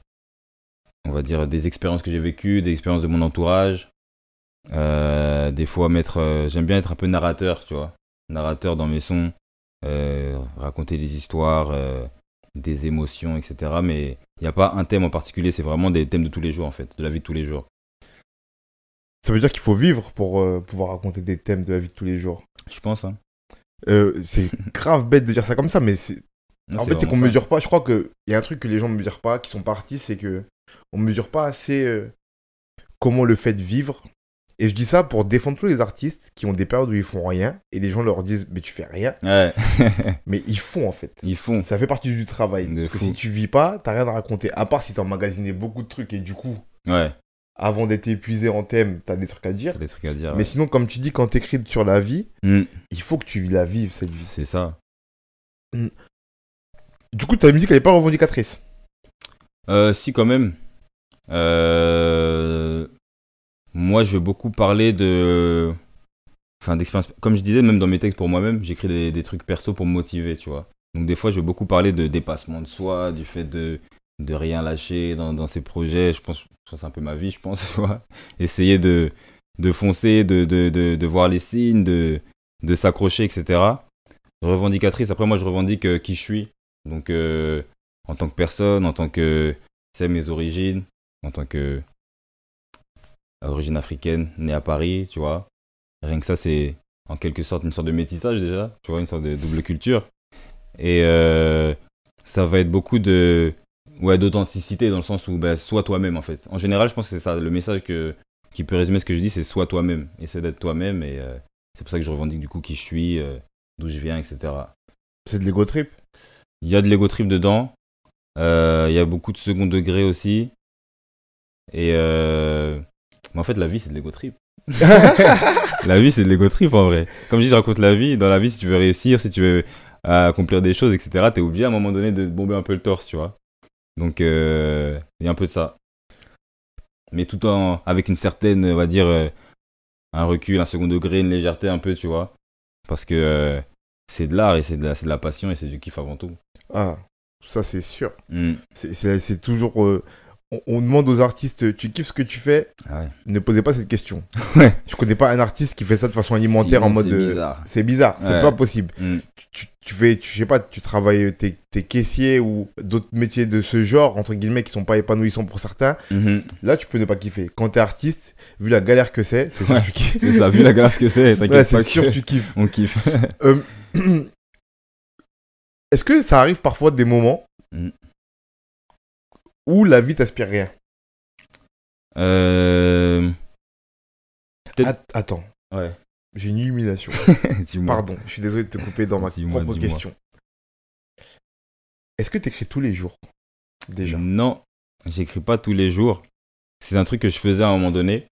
on va dire, des expériences que j'ai vécues, des expériences de mon entourage. Euh, des fois, mettre, euh, j'aime bien être un peu narrateur, tu vois. Narrateur dans mes sons, raconter des histoires, des émotions, etc. Mais il n'y a pas un thème en particulier, c'est vraiment des thèmes de tous les jours, en fait, de la vie de tous les jours. Ça veut dire qu'il faut vivre pour euh, pouvoir raconter des thèmes de la vie de tous les jours. Je pense, hein. Euh, c'est grave bête de dire ça comme ça, mais en fait, c'est qu'on mesure pas. Je crois qu'il y a un truc que les gens ne mesurent pas, qui sont partis, c'est que on mesure pas assez euh, comment le fait de vivre. Et je dis ça pour défendre tous les artistes qui ont des périodes où ils font rien et les gens leur disent mais tu fais rien, Ouais, mais ils font en fait. ils font. Ça fait partie du travail. De Parce que si tu vis pas, t'as rien à raconter. À part si t'as emmagasiné beaucoup de trucs et du coup, Ouais, avant d'être épuisé en thème, t'as des trucs à dire. des trucs à dire. Mais ouais. sinon, comme tu dis, quand t'écris sur la vie, Hmm, il faut que tu la vives cette vie. c'est ça. Du coup, ta musique, elle est pas revendicatrice. Euh, si, quand même. Euh, Moi, je vais beaucoup parler de. Enfin, d'expérience. Comme je disais, même dans mes textes pour moi-même, j'écris des, des trucs perso pour me motiver, tu vois. Donc, des fois, je vais beaucoup parler de dépassement de soi, du fait de, de rien lâcher dans, ses projets. Je pense que c'est un peu ma vie, je pense, tu vois. Essayer de, de foncer, de, de, de, de voir les signes, de, de s'accrocher, etc. revendicatrice. Après, moi, je revendique euh, qui je suis. Donc, euh, en tant que personne, en tant que. C'est mes origines, en tant que. Origine africaine, né à Paris, tu vois. Rien que ça, c'est en quelque sorte une sorte de métissage déjà, tu vois, une sorte de double culture. Et euh, ça va être beaucoup de. Ouais, d'authenticité dans le sens où, ben, sois toi-même en fait. En général, je pense que c'est ça. Le message qui peut résumer ce que je dis, c'est sois toi-même. Essaie d'être toi-même et euh, c'est pour ça que je revendique du coup qui je suis, d'où je viens, etc. C'est de l'ego trip? Il y a de l'ego trip dedans. Euh, il y a beaucoup de second degré aussi. Et euh, mais en fait, la vie, c'est de l'ego trip. la vie, c'est de l'ego trip en vrai. Comme je dis, je raconte la vie. Dans la vie, si tu veux réussir, si tu veux euh, accomplir des choses, etc., t'es obligé à un moment donné de bomber un peu le torse, tu vois. Donc, euh, il y a un peu de ça. Mais tout en avec une certaine, on va dire, un recul, un second degré, une légèreté un peu, tu vois. Parce que c'est de l'art et c'est de, la- c'est de la passion et c'est du kiff avant tout. Ah, ça c'est sûr. Mm. C'est- toujours. euh, on, on demande aux artistes, tu kiffes ce que tu fais? Ah ouais. Ne posez pas cette question. Ouais. Je connais pas un artiste qui fait ça de façon alimentaire en mode. c'est euh, bizarre. C'est bizarre, c'est Ouais. pas possible. Mm. Tu, fais, tu, je sais pas, tu travailles, t'es t'es caissier ou d'autres métiers de ce genre, entre guillemets, qui sont pas épanouissants pour certains. Mhm. Là, tu peux ne pas kiffer. Quand t'es artiste, vu la galère que c'est, c'est sûr que tu kiffes. C'est ça, vu la galère que c'est, t'inquiète Ouais, pas c'est sûr que que tu kiffes. on kiffe. Euh, Est-ce que ça arrive parfois des moments Mm. où la vie t'aspire rien? Euh... At- Attends, Ouais, j'ai une illumination. Pardon, je suis désolé de te couper dans ma propre question. Est-ce que t'écris tous les jours Déjà? Non, j'écris pas tous les jours. C'est un truc que je faisais à un moment donné.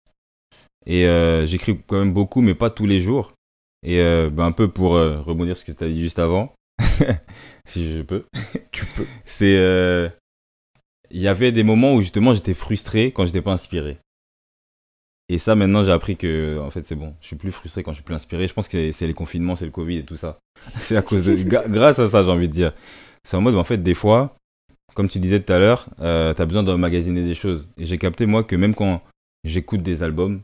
Et euh, j'écris quand même beaucoup, mais pas tous les jours. Et euh, ben, un peu pour euh, rebondir sur ce que tu as dit juste avant, si je peux. Tu peux. C'est. euh, Il y avait des moments où justement j'étais frustré quand j'étais pas inspiré. Et ça, maintenant, j'ai appris que, en fait, c'est bon. Je suis plus frustré quand je suis plus inspiré. Je pense que c'est- les confinements, c'est le Covid et tout ça. C'est à cause de. grâce à ça, j'ai envie de dire. C'est en mode, en fait, des fois, comme tu disais tout à l'heure, euh, t'as besoin d'emmagasiner des choses. Et j'ai capté, moi, que même quand j'écoute des albums,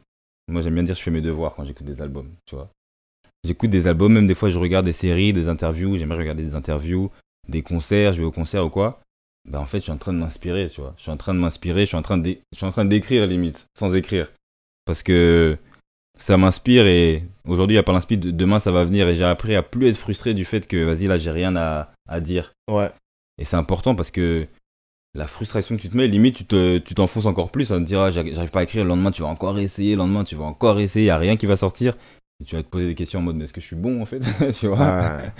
moi, j'aime bien dire, je fais mes devoirs quand j'écoute des albums, tu vois. J'écoute des albums, même des fois, je regarde des séries, des interviews. J'aimerais regarder des interviews, des concerts, je vais au concert ou quoi. Bah, en fait, je suis en train de m'inspirer, tu vois. Je suis en train de m'inspirer, je suis en train de, je suis en train d'écrire, limite, sans écrire. Parce que ça m'inspire et aujourd'hui, il n'y a pas l'inspire, de- demain, ça va venir. Et j'ai appris à plus être frustré du fait que, vas-y, là, j'ai rien à, à dire. Ouais. Et c'est important parce que la frustration que tu te mets, limite, tu te- tu t'enfonces encore plus à te dire, ah, j'arrive pas à écrire, le lendemain, tu vas encore essayer, le lendemain, tu vas encore essayer, il n'y a rien qui va sortir. Et tu vas te poser des questions en mode, mais est-ce que je suis bon, en fait Tu vois Ouais.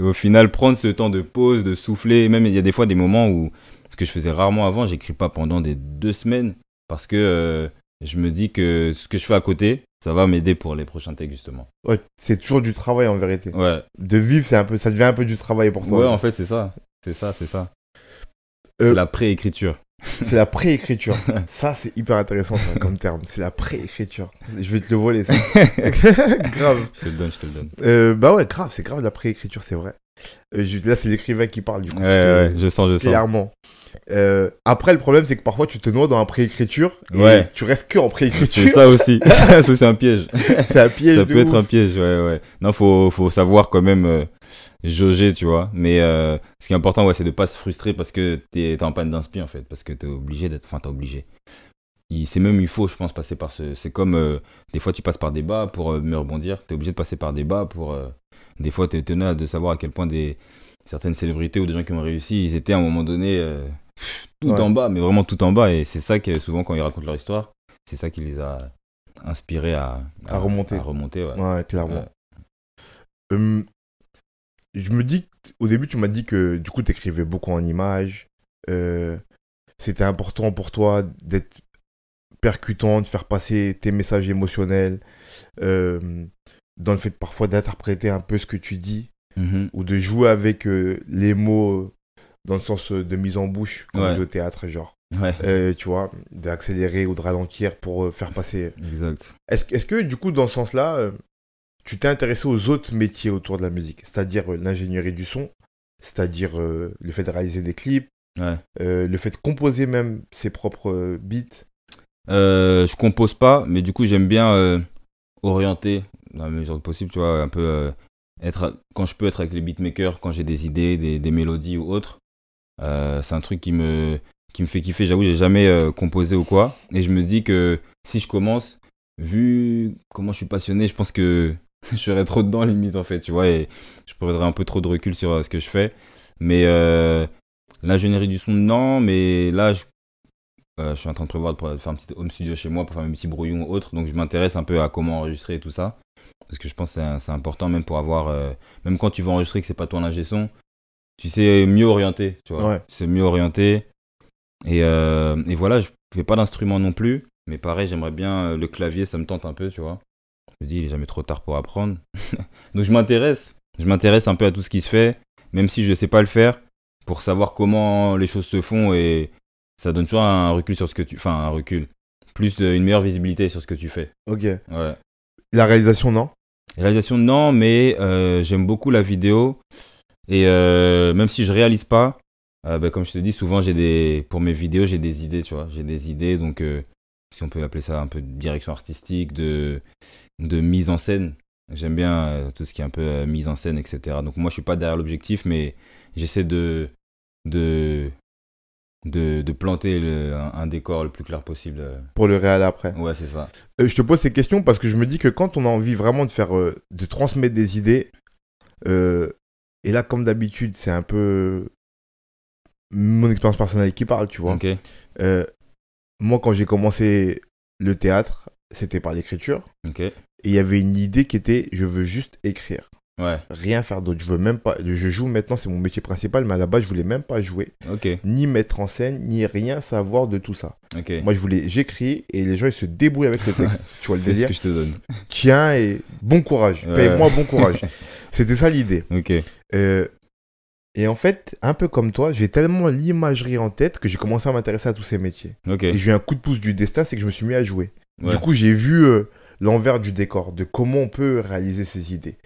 et au final, prendre ce temps de pause, de souffler, même il y a des fois des moments où, ce que je faisais rarement avant, j'écris pas pendant des deux semaines parce que euh, je me dis que ce que je fais à côté, ça va m'aider pour les prochains textes, justement. Ouais, c'est toujours du travail en vérité. Ouais, De vivre, c'est un peu, ça devient un peu du travail pour toi. ouais en fait, c'est ça. C'est ça, c'est ça. Euh, C'est la pré-écriture. C'est la préécriture. ça, c'est hyper intéressant ça, comme terme. C'est la préécriture. Je vais te le voler, ça. grave. Je te le donne, je te le donne. Euh, bah ouais, grave, c'est grave la préécriture, c'est vrai. Euh, je- là, c'est l'écrivain qui parle, du coup. Ouais, ouais, je sens, je sens. Clairement. Euh, après, le problème, c'est que parfois, tu te noies dans la préécriture et Ouais. tu restes que en C'est préécriture. ça aussi. ça, c'est un piège. c'est un piège. ça peut être un piège, ouais, ouais. Non, faut, faut savoir quand même jauger, tu vois. Mais euh, ce qui est important, ouais, c'est de pas se frustrer parce que t'es t'es en panne d'inspi, en fait. Parce que t'es obligé d'être. Enfin, t'es obligé. C'est même, il faut, je pense, passer par ce. C'est comme euh, des fois, tu passes par des bas pour euh, mieux rebondir. T'es obligé de passer par des bas pour. euh, des fois, t'es étonné de savoir à quel point des certaines célébrités ou des gens qui ont réussi, ils étaient à un moment donné euh, tout Ouais. en bas, mais vraiment tout en bas. Et c'est ça que souvent, quand ils racontent leur histoire, c'est ça qui les a inspirés à, À remonter. À remonter, ouais. Ouais, clairement. Ouais. Je me dis, au début, tu m'as dit que du coup, tu écrivais beaucoup en images. Euh, C'était important pour toi d'être percutant, de faire passer tes messages émotionnels, euh, dans le fait parfois d'interpréter un peu ce que tu dis, Mhm. ou de jouer avec euh, les mots dans le sens de mise en bouche, comme Ouais. au théâtre, genre. Ouais, Euh, tu vois, d'accélérer ou de ralentir pour faire passer. exact. Est-ce est-ce que du coup, dans ce sens-là, tu t'es intéressé aux autres métiers autour de la musique, c'est-à-dire euh, l'ingénierie du son, c'est-à-dire euh, le fait de réaliser des clips, Ouais. euh, le fait de composer même ses propres beats. Euh, je compose pas, mais du coup, j'aime bien orienter, dans la mesure possible, tu vois, un peu être, quand je peux être avec les beatmakers, quand j'ai des idées, des, des mélodies ou autres, c'est un truc qui me, qui me fait kiffer. J'avoue, j'ai jamais composé ou quoi. Et je me dis que si je commence, vu comment je suis passionné, je pense que je serais trop dedans limite en fait, tu vois, et je prendrais un peu trop de recul sur euh, ce que je fais. Mais euh, l'ingénierie du son, non, mais là, je, euh, je suis en train de prévoir de faire un petit home studio chez moi pour faire mes petits brouillons ou autres, donc je m'intéresse un peu à comment enregistrer et tout ça. Parce que je pense que c'est important même pour avoir, euh, même quand tu veux enregistrer que c'est pas toi l'ingé son, tu sais mieux orienter, tu vois. Ouais. C'est mieux orienté. Et, et voilà, je fais pas d'instrument non plus, mais pareil, j'aimerais bien le clavier, ça me tente un peu, tu vois. Je me dis, il est jamais trop tard pour apprendre. Donc je m'intéresse, je m'intéresse un peu à tout ce qui se fait, même si je sais pas le faire, pour savoir comment les choses se font et ça donne toujours un recul sur ce que tu, enfin un recul, plus de- une meilleure visibilité sur ce que tu fais. Ok. Ouais. La réalisation, non? Réalisation, non, mais euh, j'aime beaucoup la vidéo. Et euh, même si je réalise pas, euh, bah, comme je te dis, souvent, j'ai des, pour mes vidéos, j'ai des idées, tu vois. J'ai des idées, donc euh, si on peut appeler ça un peu de direction artistique, de, de mise en scène. J'aime bien euh, tout ce qui est un peu euh, mise en scène, etc. Donc moi, je suis pas derrière l'objectif, mais j'essaie de, de, de, de planter le- un, un décor le plus clair possible. euh. Pour le réel après. Ouais, c'est ça. Euh, je te pose ces questions parce que je me dis que quand on a envie vraiment de faire, euh, de transmettre des idées, euh, et là, comme d'habitude, c'est un peu mon expérience personnelle qui parle, tu vois. Moi, quand j'ai commencé le théâtre, c'était par l'écriture. Ok. Et il y avait une idée qui était, je veux juste écrire. Ouais. Rien faire d'autre. Je veux même pas. Je joue maintenant, c'est mon métier principal, mais à la base, je voulais même pas jouer, ni mettre en scène, ni rien savoir de tout ça. Moi, je voulais, j'écris et les gens, ils se débrouillent avec le texte. tu vois le C'est ce délire que je te donne. Tiens et bon courage. Ouais. Paye-moi bon courage. C'était ça l'idée. Euh, et en fait, un peu comme toi, j'ai tellement l'imagerie en tête que j'ai commencé à m'intéresser à tous ces métiers. Et j'ai eu un coup de pouce du destin, c'est que je me suis mis à jouer. Ouais. Du coup, j'ai vu euh, l'envers du décor, de comment on peut réaliser ses idées,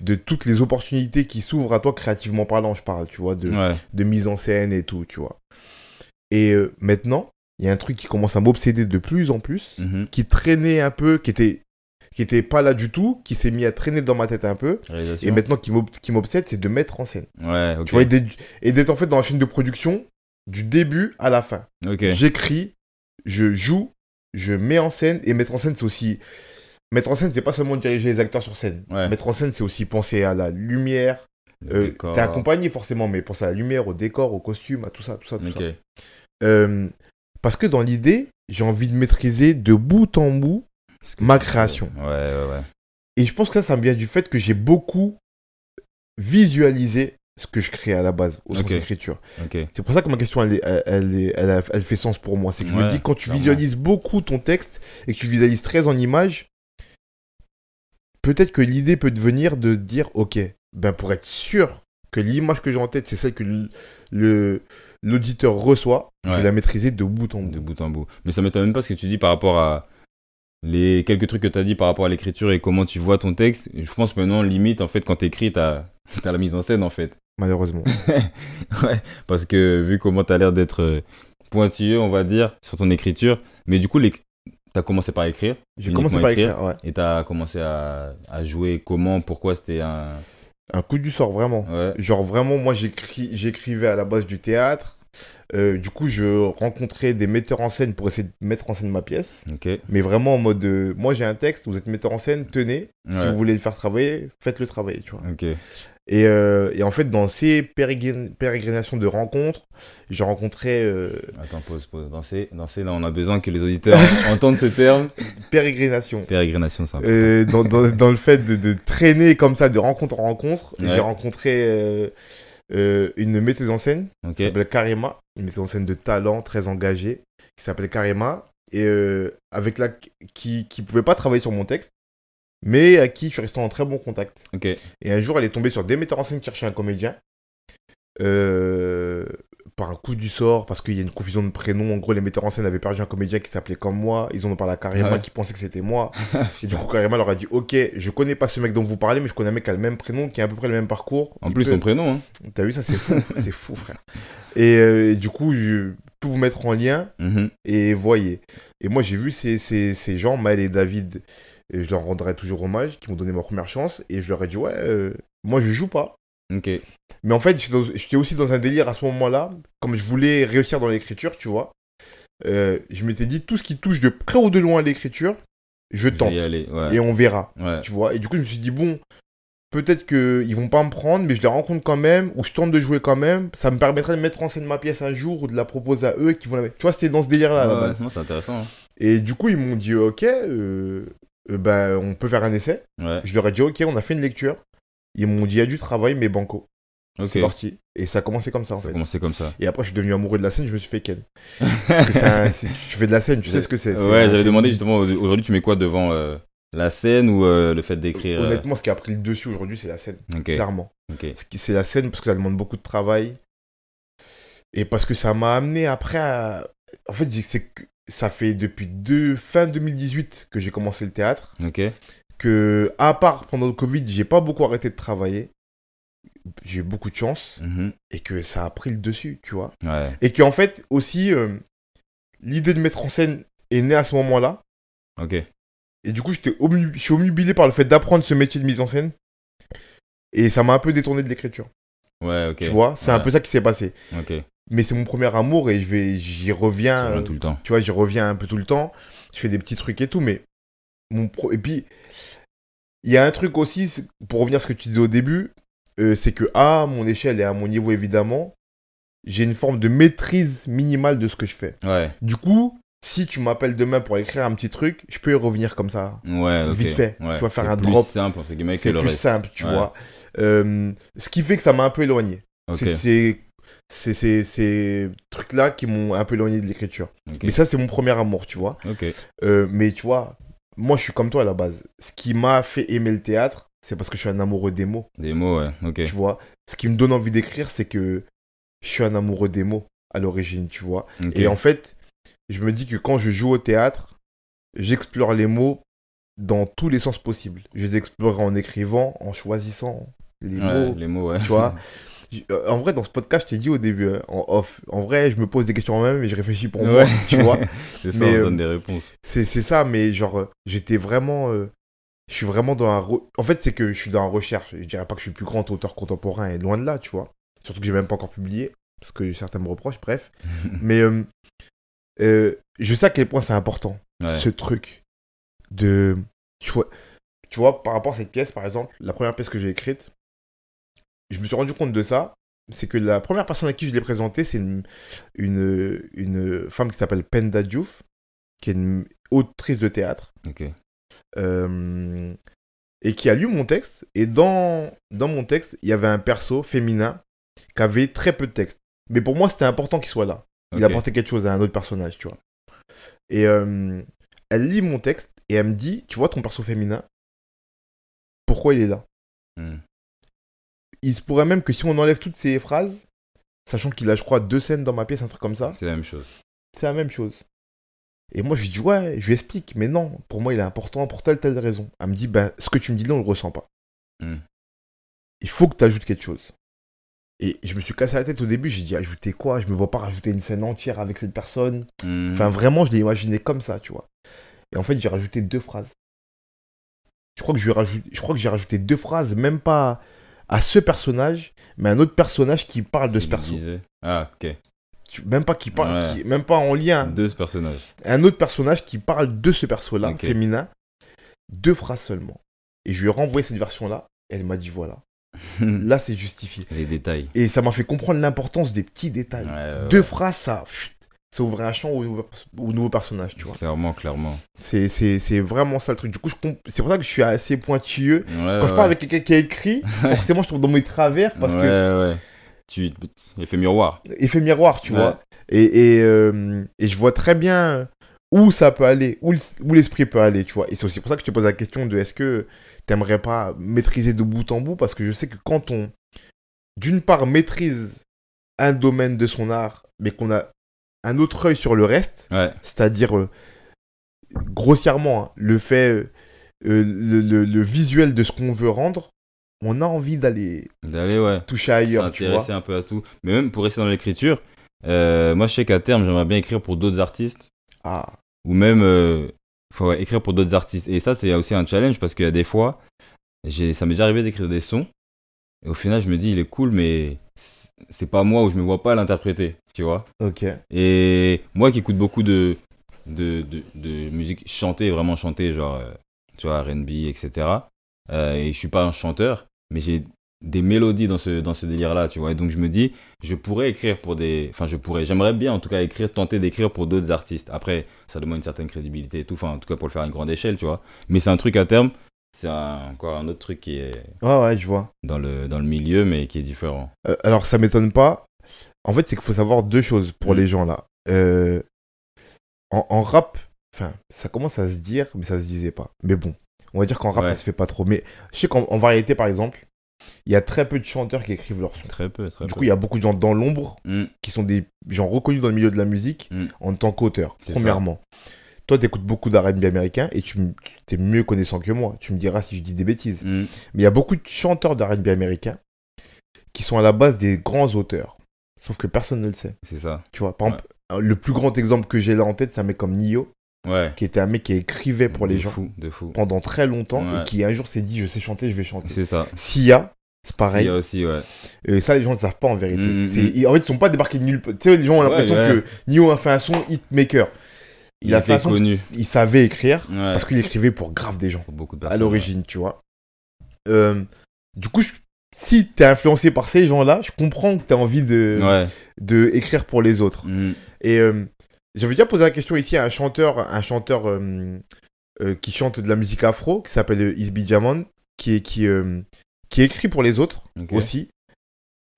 de toutes les opportunités qui s'ouvrent à toi créativement parlant, je parle, tu vois, de, Ouais. de mise en scène et tout, tu vois. Et euh, maintenant, il y a un truc qui commence à m'obséder de plus en plus, Mhm. qui traînait un peu, qui était, qui était pas là du tout, qui s'est mis à traîner dans ma tête un peu, et maintenant qui m'ob- qui m'obsède, c'est de mettre en scène. Ouais. Tu vois, et d'être en fait dans la chaîne de production du début à la fin. J'écris, je joue, je mets en scène, et mettre en scène, c'est aussi. Mettre en scène, c'est pas seulement diriger les acteurs sur scène. Ouais. Mettre en scène, c'est aussi penser à la lumière. Euh. T'es accompagné forcément, mais penser à la lumière, au décor, au costume, à tout ça, tout ça, tout ça. Euh, parce que dans l'idée, j'ai envie de maîtriser de bout en bout ma création. Ouais, ouais, ouais. Et je pense que ça, ça me vient du fait que j'ai beaucoup visualisé ce que je crée à la base, au sens Ok. écriture. C'est pour ça que ma question, elle, est- elle, est- elle a- elle fait sens pour moi. C'est que je me dis, quand tu clairement. visualises beaucoup ton texte et que tu visualises très en images, peut-être que l'idée peut devenir de dire, ok, ben pour être sûr que l'image que j'ai en tête, c'est celle que le- le l'auditeur reçoit, je vais la maîtriser de bout en De bout. bout en bout. Mais ça m'étonne même pas ce que tu dis par rapport à les quelques trucs que tu as dit par rapport à l'écriture et comment tu vois ton texte. Je pense maintenant, limite, en fait, quand t'écris, t'as as la mise en scène, en fait. Malheureusement. ouais. Parce que vu comment t'as l'air d'être euh, pointilleux, on va dire, sur ton écriture. Mais du coup, les... t'as commencé par écrire. J'ai commencé par écrire. écrire, ouais. Et t'as commencé à, à jouer comment, pourquoi c'était un. Un coup du sort, vraiment. Ouais. Genre vraiment, moi j'écrivais à la base du théâtre. Euh, du coup, je rencontrais des metteurs en scène pour essayer de mettre en scène ma pièce. Mais vraiment en mode, euh, moi j'ai un texte, vous êtes metteur en scène, tenez. Si vous voulez le faire travailler, faites-le travailler, tu vois. Et, euh, et en fait, dans ces pérégrin- pérégrinations de rencontres, j'ai rencontré Attends, pause, pause. Danser, danser, là, on a besoin que les auditeurs entendent ce terme. pérégrination. Pérégrination. Euh, dans, dans, dans le fait de, de traîner comme ça de rencontre en rencontre, Ouais. j'ai rencontré euh, une metteuse en scène qui s'appelle Karima, une metteuse en scène de talent très engagée, qui s'appelle Karima, et euh, avec la qui qui pouvait pas travailler sur mon texte, mais à qui je suis resté en très bon contact. Et un jour, elle est tombée sur des metteurs en scène qui cherchaient un comédien. Euh, par un coup du sort, parce qu'il y a une confusion de prénoms. En gros, les metteurs en scène avaient perdu un comédien qui s'appelait comme moi. Ils ont parlé à Karima Ouais. qui pensait que c'était moi. et du coup, Karima leur a dit Ok, je connais pas ce mec dont vous parlez, mais je connais un mec qui a le même prénom, qui a à peu près le même parcours. En Il plus, peut- ton prénom, hein. T'as vu, ça c'est fou. c'est fou, frère. Et, euh, et du coup, je peux vous mettre en lien Mhm. et voyez. Et moi, j'ai vu ces, ces, ces gens, Maël et David, et je leur rendrai toujours hommage, qui m'ont donné ma première chance, et je leur ai dit, ouais, euh, moi je joue pas. Ok. Mais en fait, j'étais aussi dans un délire à ce moment-là, comme je voulais réussir dans l'écriture, tu vois. euh, je m'étais dit, tout ce qui touche de près ou de loin à l'écriture, je tente, y aller. Ouais. et on verra, Ouais. tu vois. Et du coup, je me suis dit, bon, peut-être qu'ils vont pas me prendre, mais je les rencontre quand même, ou je tente de jouer quand même, ça me permettrait de mettre en scène ma pièce un jour, ou de la proposer à eux, qui vont la mettre. Tu vois, c'était dans ce délire-là, à la base. c'est intéressant. hein. Et du coup, ils m'ont dit, ok, euh, euh, ben, on peut faire un essai. Je leur ai dit, ok, on a fait une lecture. Ils m'ont dit, il y a du travail, mais banco. Ok. C'est parti. Et ça a commencé comme ça, en Ça fait. commencé comme ça. Et après, je suis devenu amoureux de la scène, je me suis fait ken. Un- tu fais de la scène, tu sais ce que c'est. Ouais, j'avais demandé justement, aujourd'hui, tu mets quoi devant euh, la scène ou euh, le fait d'écrire euh, Honnêtement, ce qui a pris le dessus aujourd'hui, c'est la scène, clairement. Ok. Ce qui- C'est la scène parce que ça demande beaucoup de travail. Et parce que ça m'a amené après à. En fait, c'est que ça fait depuis deux... fin 2018 que j'ai commencé le théâtre. Ok. Que, à part pendant le Covid, j'ai pas beaucoup arrêté de travailler. J'ai eu beaucoup de chance. Mhm. Et que ça a pris le dessus, tu vois. Ouais. Et qu'en fait, aussi, euh, l'idée de mettre en scène est née à ce moment-là. Ok. Et du coup, je suis obnubilé par le fait d'apprendre ce métier de mise en scène. Et ça m'a un peu détourné de l'écriture. Ouais, ok. Tu vois, c'est un peu ça qui s'est passé. Ok. Mais c'est mon premier amour et je vais, j'y reviens. Tout le temps. Tu vois, j'y reviens un peu tout le temps. Je fais des petits trucs et tout, mais mon pro... et puis il y a un truc aussi c'est- pour revenir à ce que tu disais au début, euh, c'est que à mon échelle et à mon niveau évidemment, j'ai une forme de maîtrise minimale de ce que je fais. Ouais. Du coup, si tu m'appelles demain pour écrire un petit truc, je peux y revenir comme ça. Ouais. Vite fait. Ouais. Tu vas faire C'est un plus drop. simple, entre guillemets, que C'est plus reste. simple, tu Ouais. vois. Euh, ce qui fait que ça m'a un peu éloigné. Ok. C'est c'est- c'est c'est- ces trucs-là qui m'ont un peu éloigné de l'écriture. Mais ça, c'est mon premier amour, tu vois. Euh, mais tu vois, moi, je suis comme toi à la base. Ce qui m'a fait aimer le théâtre, c'est parce que je suis un amoureux des mots, Des mots, ouais. Ok. tu vois? Ce qui me donne envie d'écrire, c'est que je suis un amoureux des mots à l'origine, tu vois? Et en fait, je me dis que quand je joue au théâtre, j'explore les mots dans tous les sens possibles. Je les explorerai en écrivant, en choisissant les Ouais, mots. les mots, ouais. Tu vois? En vrai, dans ce podcast, je t'ai dit au début, euh, en off, en vrai, je me pose des questions moi-même et je réfléchis pour moi, tu vois C'est ça, Mais, on euh, donne des réponses. C'est c'est ça, mais genre, euh, j'étais vraiment... euh, je suis vraiment dans un... re- En fait, c'est que je suis dans la recherche. Je dirais pas que je suis le plus grand auteur contemporain, et loin de là, tu vois. Surtout que j'ai même pas encore publié, parce que certains me reprochent, bref. mais euh, euh, je sais à quel point c'est important, Ouais. ce truc de... Tu vois, tu vois, par rapport à cette pièce, par exemple, la première pièce que j'ai écrite, je me suis rendu compte de ça, c'est que la première personne à qui je l'ai présentée, c'est une, une, une femme qui s'appelle Penda Diouf, qui est une autrice de théâtre, euh, et qui a lu mon texte. Et dans, dans mon texte, il y avait un perso féminin qui avait très peu de texte. Mais pour moi, c'était important qu'il soit là. Il apportait quelque chose à un autre personnage, tu vois. Et euh, elle lit mon texte et elle me dit, tu vois ton perso féminin, pourquoi il est là? Hmm. Il se pourrait même que si on enlève toutes ces phrases, sachant qu'il a, je crois, deux scènes dans ma pièce, un truc comme ça, C'est la même chose. c'est la même chose. Et moi, je lui dis, ouais, je lui explique, mais non, pour moi, il est important pour telle, telle raison. Elle me dit, ben, ce que tu me dis là, on le ressent pas. Hmm. Il faut que tu ajoutes quelque chose. Et je me suis cassé la tête au début, j'ai dit, ajouter quoi? Je me vois pas rajouter une scène entière avec cette personne. Hmm. Enfin, vraiment, je l'ai imaginé comme ça, tu vois. Et en fait, j'ai rajouté deux phrases. Je crois que rajouté- je crois que j'ai rajouté deux phrases, même pas à ce personnage, mais un autre personnage qui parle de ce perso. Ah, ok. Même pas qui parle, Ouais. qui- même pas en lien. Deux personnages. un autre personnage qui parle de ce perso-là, féminin, deux phrases seulement. Et je lui ai renvoyé cette version-là, elle m'a dit voilà, là c'est justifié. Les détails. Et ça m'a fait comprendre l'importance des petits détails. Ouais, ouais, Deux phrases, ça, ça ouvrait un champ au nouveau, au nouveau personnage, tu vois. Clairement, clairement. C'est, c'est, c'est vraiment ça le truc. Du coup, je c'est pour ça que je suis assez pointilleux. Ouais, Quand je parle avec quelqu'un qui a écrit, forcément, je tombe dans mes travers parce ouais, que ouais. Tu... Effet miroir. effet miroir, tu vois. Et, et, euh, et je vois très bien où ça peut aller, où, le- où l'esprit peut aller, tu vois. Et c'est aussi pour ça que je te pose la question de est-ce que t'aimerais pas maîtriser de bout en bout? Parce que je sais que quand on, d'une part, maîtrise un domaine de son art, mais qu'on a un autre œil sur le reste, Ouais. c'est-à-dire, euh, grossièrement, hein, le fait, euh, euh, le, le- le visuel de ce qu'on veut rendre, on a envie d'aller ouais. toucher ailleurs. S'intéresser un peu à tout. Mais même pour rester dans l'écriture, euh, moi je sais qu'à terme, j'aimerais bien écrire pour d'autres artistes. Ah, Ou même, faut ouais, écrire pour d'autres artistes. Et ça, c'est aussi un challenge parce qu'il y a des fois, ça m'est déjà arrivé d'écrire des sons. Et au final, je me dis, il est cool, mais c'est pas moi où je me vois pas l'interpréter, tu vois. Ok. Et moi qui écoute beaucoup de, de, de, de musique chantée, vraiment chantée, genre, euh, tu vois, RB, etc. Euh, et je suis pas un chanteur, mais j'ai des mélodies dans ce, dans ce délire-là, tu vois. Et donc je me dis, je pourrais écrire pour des... Enfin, je pourrais, j'aimerais bien en tout cas écrire, tenter d'écrire pour d'autres artistes. Après, ça demande une certaine crédibilité et tout, enfin, en tout cas pour le faire à une grande échelle, tu vois. Mais c'est un truc à terme, c'est encore un autre truc qui est Ouais, ouais, je vois. dans le, dans le milieu, mais qui est différent. Euh, alors, ça m'étonne pas. En fait, c'est qu'il faut savoir deux choses pour Mm. les gens là. Euh, en, en rap, enfin, ça commence à se dire, mais ça se disait pas. Mais bon, on va dire qu'en rap, Ouais. ça se fait pas trop. Mais je sais qu'en en variété, par exemple, il y a très peu de chanteurs qui écrivent leurs sons. Très peu, très Du coup, il y a beaucoup de gens dans l'ombre Mm, qui sont des gens reconnus dans le milieu de la musique Mm. en tant qu'auteurs, premièrement. Toi, tu écoutes beaucoup d'R&B américain et tu m- tu es mieux connaissant que moi. Tu me diras si je dis des bêtises. mm, Mais il y a beaucoup de chanteurs d'R&B américain qui sont à la base des grands auteurs. Sauf que personne ne le sait. c'est ça. Tu vois, par exemple, le plus grand exemple que j'ai là en tête, c'est un mec comme Nio, Ouais. qui était un mec qui écrivait pour les gens fou, de fou. pendant très longtemps Ouais. et qui un jour s'est dit je sais chanter, je vais chanter. C'est ça. Sia, c'est Il pareil. y a aussi, ouais. Et ça, les gens ne savent pas en vérité. Mm, mm, En fait, ils sont pas débarqués de nulle part. Tu sais, les gens ont l'impression que Nio a fait un son hitmaker. Il, a fait connu. il savait écrire Ouais. parce qu'il écrivait pour grave des gens Pour beaucoup de à l'origine, tu vois. Euh, du coup, je- si t'es influencé par ces gens-là, je comprends que t'as envie de, Ouais. de écrire pour les autres. Mm. Et euh, j'avais déjà posé la question ici à un chanteur, un chanteur euh, euh, qui chante de la musique afro, qui s'appelle Isbi Diamond, qui, est, qui, qui écrit pour les autres aussi.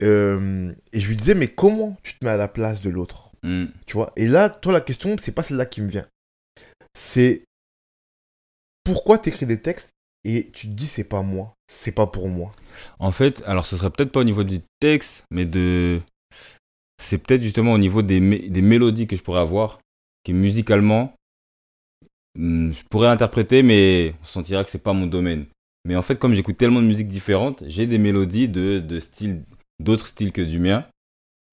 Et je lui disais, mais comment tu te mets à la place de l'autre? Mm. Tu vois Et là, toi, la question, c'est pas celle-là qui me vient. C'est pourquoi t'écris des textes et tu te dis, c'est pas moi, c'est pas pour moi. En fait, alors ce serait peut-être pas au niveau du texte, mais de. C'est peut-être justement au niveau des, mé- des mélodies que je pourrais avoir, qui musicalement, hmm, je pourrais interpréter, mais on sentira que c'est pas mon domaine. Mais en fait, comme j'écoute tellement de musiques différentes, j'ai des mélodies de, de styles, d'autres styles que du mien,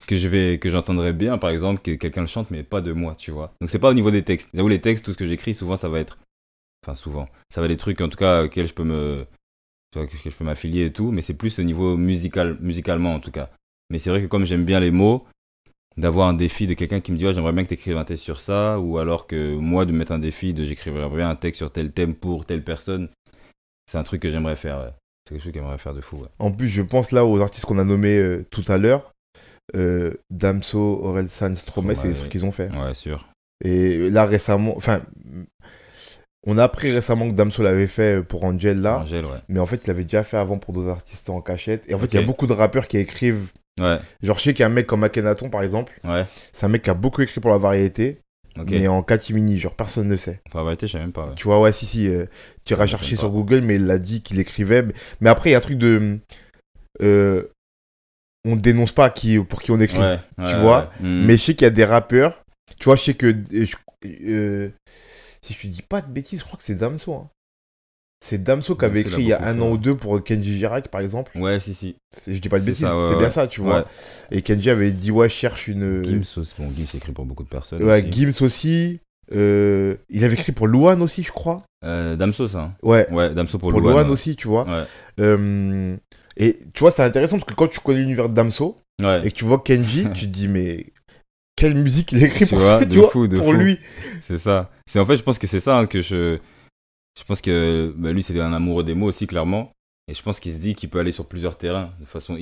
que je vais, que j'entendrais bien, par exemple, que quelqu'un le chante, mais pas de moi, tu vois. Donc c'est pas au niveau des textes. J'avoue, les textes, tout ce que j'écris, souvent, ça va être, enfin souvent, ça va être des trucs, en tout cas, auxquels je peux me, tu vois, que je peux m'affilier et tout, mais c'est plus au niveau musical, musicalement en tout cas. Mais c'est vrai que comme j'aime bien les mots, d'avoir un défi de quelqu'un qui me dit j'aimerais bien que tu écrives un texte sur ça, ou alors que moi de me mettre un défi de j'écrirais bien un texte sur tel thème pour telle personne, c'est un truc que j'aimerais faire. C'est quelque chose que j'aimerais faire de fou. ouais. En plus, je pense là aux artistes qu'on a nommés euh, tout à l'heure. Euh, Damso, Orelsan, Stromae, c'est des trucs qu'ils ont fait. Ouais, sûr. Et là, récemment, enfin, on a appris récemment que Damso l'avait fait pour Angel là. Angèle, ouais. Mais en fait, il l'avait déjà fait avant pour d'autres artistes en cachette. Et en fait, il y a beaucoup de rappeurs qui écrivent. Ouais, Genre, je sais qu'il y a un mec comme Akhenaton, par exemple. ouais. C'est un mec qui a beaucoup écrit pour la variété, Ok. mais en catimini. Genre, personne ne sait. Enfin, la vérité, je sais même pas. ouais. Tu vois, ouais, si, si. euh, tu iras chercher sur. Google, mais il a dit qu'il écrivait. Mais- Mais après, il y a un truc de. euh, on dénonce pas qui, pour qui on écrit. Ouais, tu ouais, vois, ouais. Mm. Mais je sais qu'il y a des rappeurs. Tu vois, je sais que. euh, je- euh, si je te dis pas de bêtises, je crois que c'est Damso. hein. C'est Damso qui avait écrit il y a un fait, an ou deux pour Kenji Girac, par exemple. Ouais, si, si. Je dis pas de bêtises, c'est bien ça, tu vois. Ouais. Et Kenji avait dit, ouais, je cherche une. Gims aussi. Bon, Gims écrit pour beaucoup de personnes. ouais, aussi. Gims aussi. euh, il avait écrit pour Luan aussi, je crois. Euh, Damso, ça. hein. Ouais, Ouais, Damso pour, pour Luan, Luan ouais. aussi, tu vois. Ouais. Euh, et tu vois, c'est intéressant parce que quand tu connais l'univers de Damso Ouais. et que tu vois Kenji, tu te dis, mais quelle musique il écrit Tu pour, vois, ça, de tu vois, fou, de pour fou. lui. C'est ça. C'est en fait, je pense que c'est ça hein, que je. Je pense que bah, lui, c'est un amoureux des mots aussi, clairement. Et je pense qu'il se dit qu'il peut aller sur plusieurs terrains. De façon,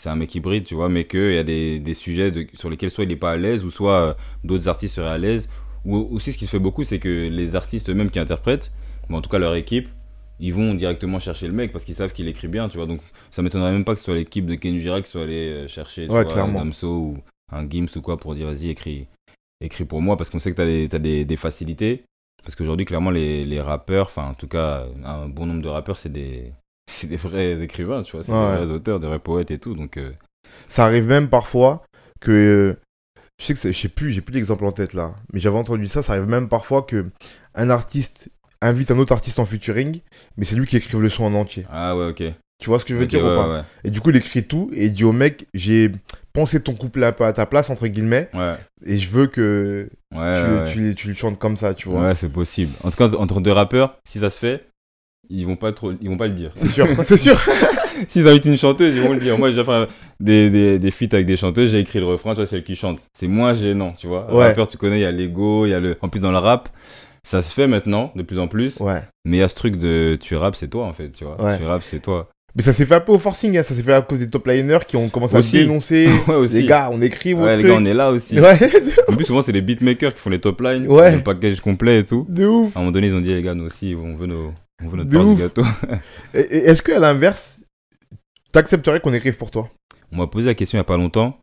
c'est un mec hybride, tu vois, mais qu'il y a des, des sujets de- sur lesquels soit il n'est pas à l'aise, ou soit euh, d'autres artistes seraient à l'aise. Ou aussi, ce qui se fait beaucoup, c'est que les artistes eux-mêmes qui interprètent, ou en tout cas leur équipe, ils vont directement chercher le mec parce qu'ils savent qu'il écrit bien, tu vois. Donc, ça m'étonnerait même pas que ce soit l'équipe de Ken Girac qui soit allé euh, chercher, tu Ouais, vois, clairement. Damso ou un Gims ou quoi pour dire vas-y, écris, écris pour moi parce qu'on sait que tu as, des, t'as des, des facilités. Parce qu'aujourd'hui, clairement, les, les rappeurs, enfin, en tout cas, un bon nombre de rappeurs, c'est des, des vrais écrivains, tu vois, c'est Ouais. des vrais auteurs, des vrais poètes et tout. Donc, euh, Ça arrive même parfois que. je sais que je sais plus, j'ai plus d'exemple en tête là, mais j'avais entendu ça. Ça arrive même parfois que un artiste invite un autre artiste en featuring, mais c'est lui qui écrive le son en entier. ah ouais, ok. Tu vois ce que je veux dire ou pas ouais, Et du coup, il écrit tout et il dit au mec, j'ai pensé ton peu à ta place, entre guillemets, ouais. et je veux que Ouais, tu, tu, le chantes comme ça, tu vois. Ouais, c'est possible. En tout cas, entre deux rappeurs, si ça se fait, ils vont pas trop, ils vont pas le dire. C'est sûr, c'est sûr. S'ils invitent une chanteuse, ils vont le dire. Moi, j'ai déjà fait des, des, des feats avec des chanteuses, j'ai écrit le refrain, tu vois, c'est elle qui chante. C'est moins gênant, tu vois. Rappeur, tu connais, il y a l'ego, il y a le. En plus, dans le rap, ça se fait maintenant, de plus en plus. Ouais. Mais il y a ce truc de tu rap, c'est toi, en fait, tu vois. Ouais. Tu rap, c'est toi. Mais ça s'est fait un peu au forcing, hein. ça s'est fait à cause des top liners qui ont commencé Aussi. à dénoncer. Ouais, aussi. les gars, on écrit ouais, les gars, on est là aussi. Ouais, En plus, souvent, c'est les beatmakers qui font les top lines, Ouais. le package complet et tout. de ouf. À un moment donné, ils ont dit, les gars, nous aussi, on veut, nos... on veut notre De part ouf. du gâteau. Est-ce que à l'inverse, t'accepterais qu'on écrive pour toi? On m'a posé la question il y a pas longtemps.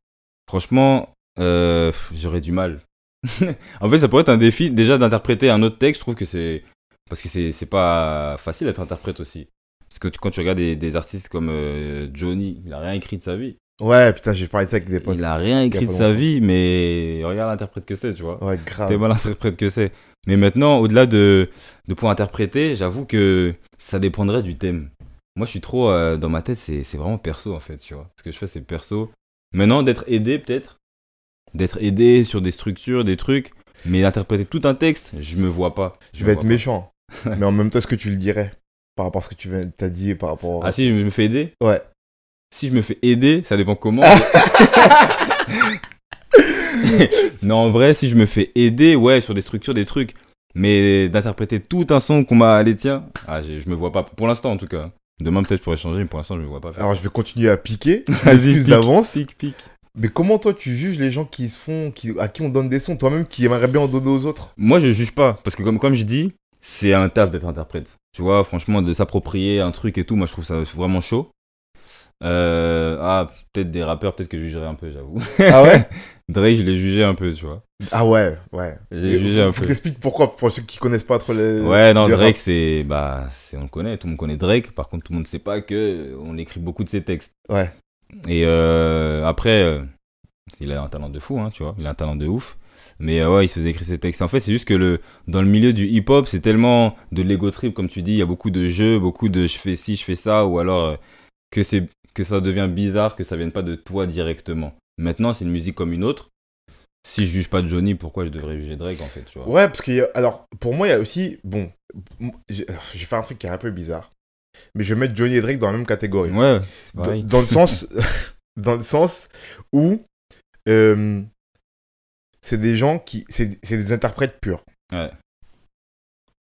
Franchement, euh, j'aurais du mal. en fait, ça pourrait être un défi déjà d'interpréter un autre texte. Je trouve que c'est parce que c'est pas facile d'être interprète aussi. Parce que tu- quand tu regardes des, des artistes comme euh, Johnny, il a rien écrit de sa vie. Ouais, putain, j'ai parlé de ça avec des potes. Il a rien écrit de sa vie, mais regarde l'interprète que c'est, tu vois. Ouais, grave. T'es mal interprète que c'est. Mais maintenant, au-delà de, de pouvoir interpréter, j'avoue que ça dépendrait du thème. Moi, je suis trop euh, dans ma tête, c'est c'est vraiment perso en fait, tu vois. Ce que je fais, c'est perso. Maintenant, d'être aidé peut-être, d'être aidé sur des structures, des trucs, mais d'interpréter tout un texte, je me vois pas. Je vais être pas. méchant. mais en même temps, est-ce que tu le dirais Par rapport à ce que tu t'as dit, par rapport. Ah si, je me fais aider Ouais. Si je me fais aider, ça dépend comment. non, en vrai, si je me fais aider, ouais, sur des structures, des trucs. Mais d'interpréter tout un son qu'on m'a allé, tiens, ah, je me vois pas. Pour l'instant, en tout cas. Demain, peut-être, je pourrais changer, mais pour l'instant, je me vois pas faire. Alors, je vais continuer à piquer. Vas-y, d'avance. pique, pique. Mais comment toi, tu juges les gens qui se font, qui, à qui on donne des sons, toi-même qui aimerais bien en donner aux autres? Moi, je juge pas. Parce que, comme, comme je dis, c'est un taf d'être interprète. Tu vois, franchement, de s'approprier un truc et tout, moi, je trouve ça vraiment chaud. Euh, ah, peut-être des rappeurs, peut-être que je jugerais un peu, j'avoue. Ah ouais? Drake, je l'ai jugé un peu, tu vois. Ah ouais, ouais. J'ai jugé faut- un faut peu. t'expliquer pourquoi, pour ceux qui connaissent pas trop les. Ouais, non, Drake, c'est. Bah, on le connaît, tout le monde connaît Drake. Par contre, tout le monde ne sait pas que on écrit beaucoup de ses textes. Ouais. Et euh, après, euh, il a un talent de fou, hein, tu vois. Il a un talent de ouf. Mais euh, ouais, il se faisait écrire ses textes. En fait, c'est juste que le, dans le milieu du hip-hop, c'est tellement de l'ego trip, comme tu dis. Il y a beaucoup de jeux, beaucoup de je fais ci, je fais ça, ou alors que, que ça devient bizarre, que ça vienne pas de toi directement. Maintenant, c'est une musique comme une autre. Si je juge pas Johnny, pourquoi je devrais juger Drake, en fait, tu vois? Ouais, parce que, alors, pour moi, il y a aussi. Bon, j'ai j'ai fait un truc qui est un peu bizarre. Mais je vais mettre Johnny et Drake dans la même catégorie. Ouais, Dans- dans le sens dans le sens où euh, c'est des gens qui c'est des interprètes purs Ouais.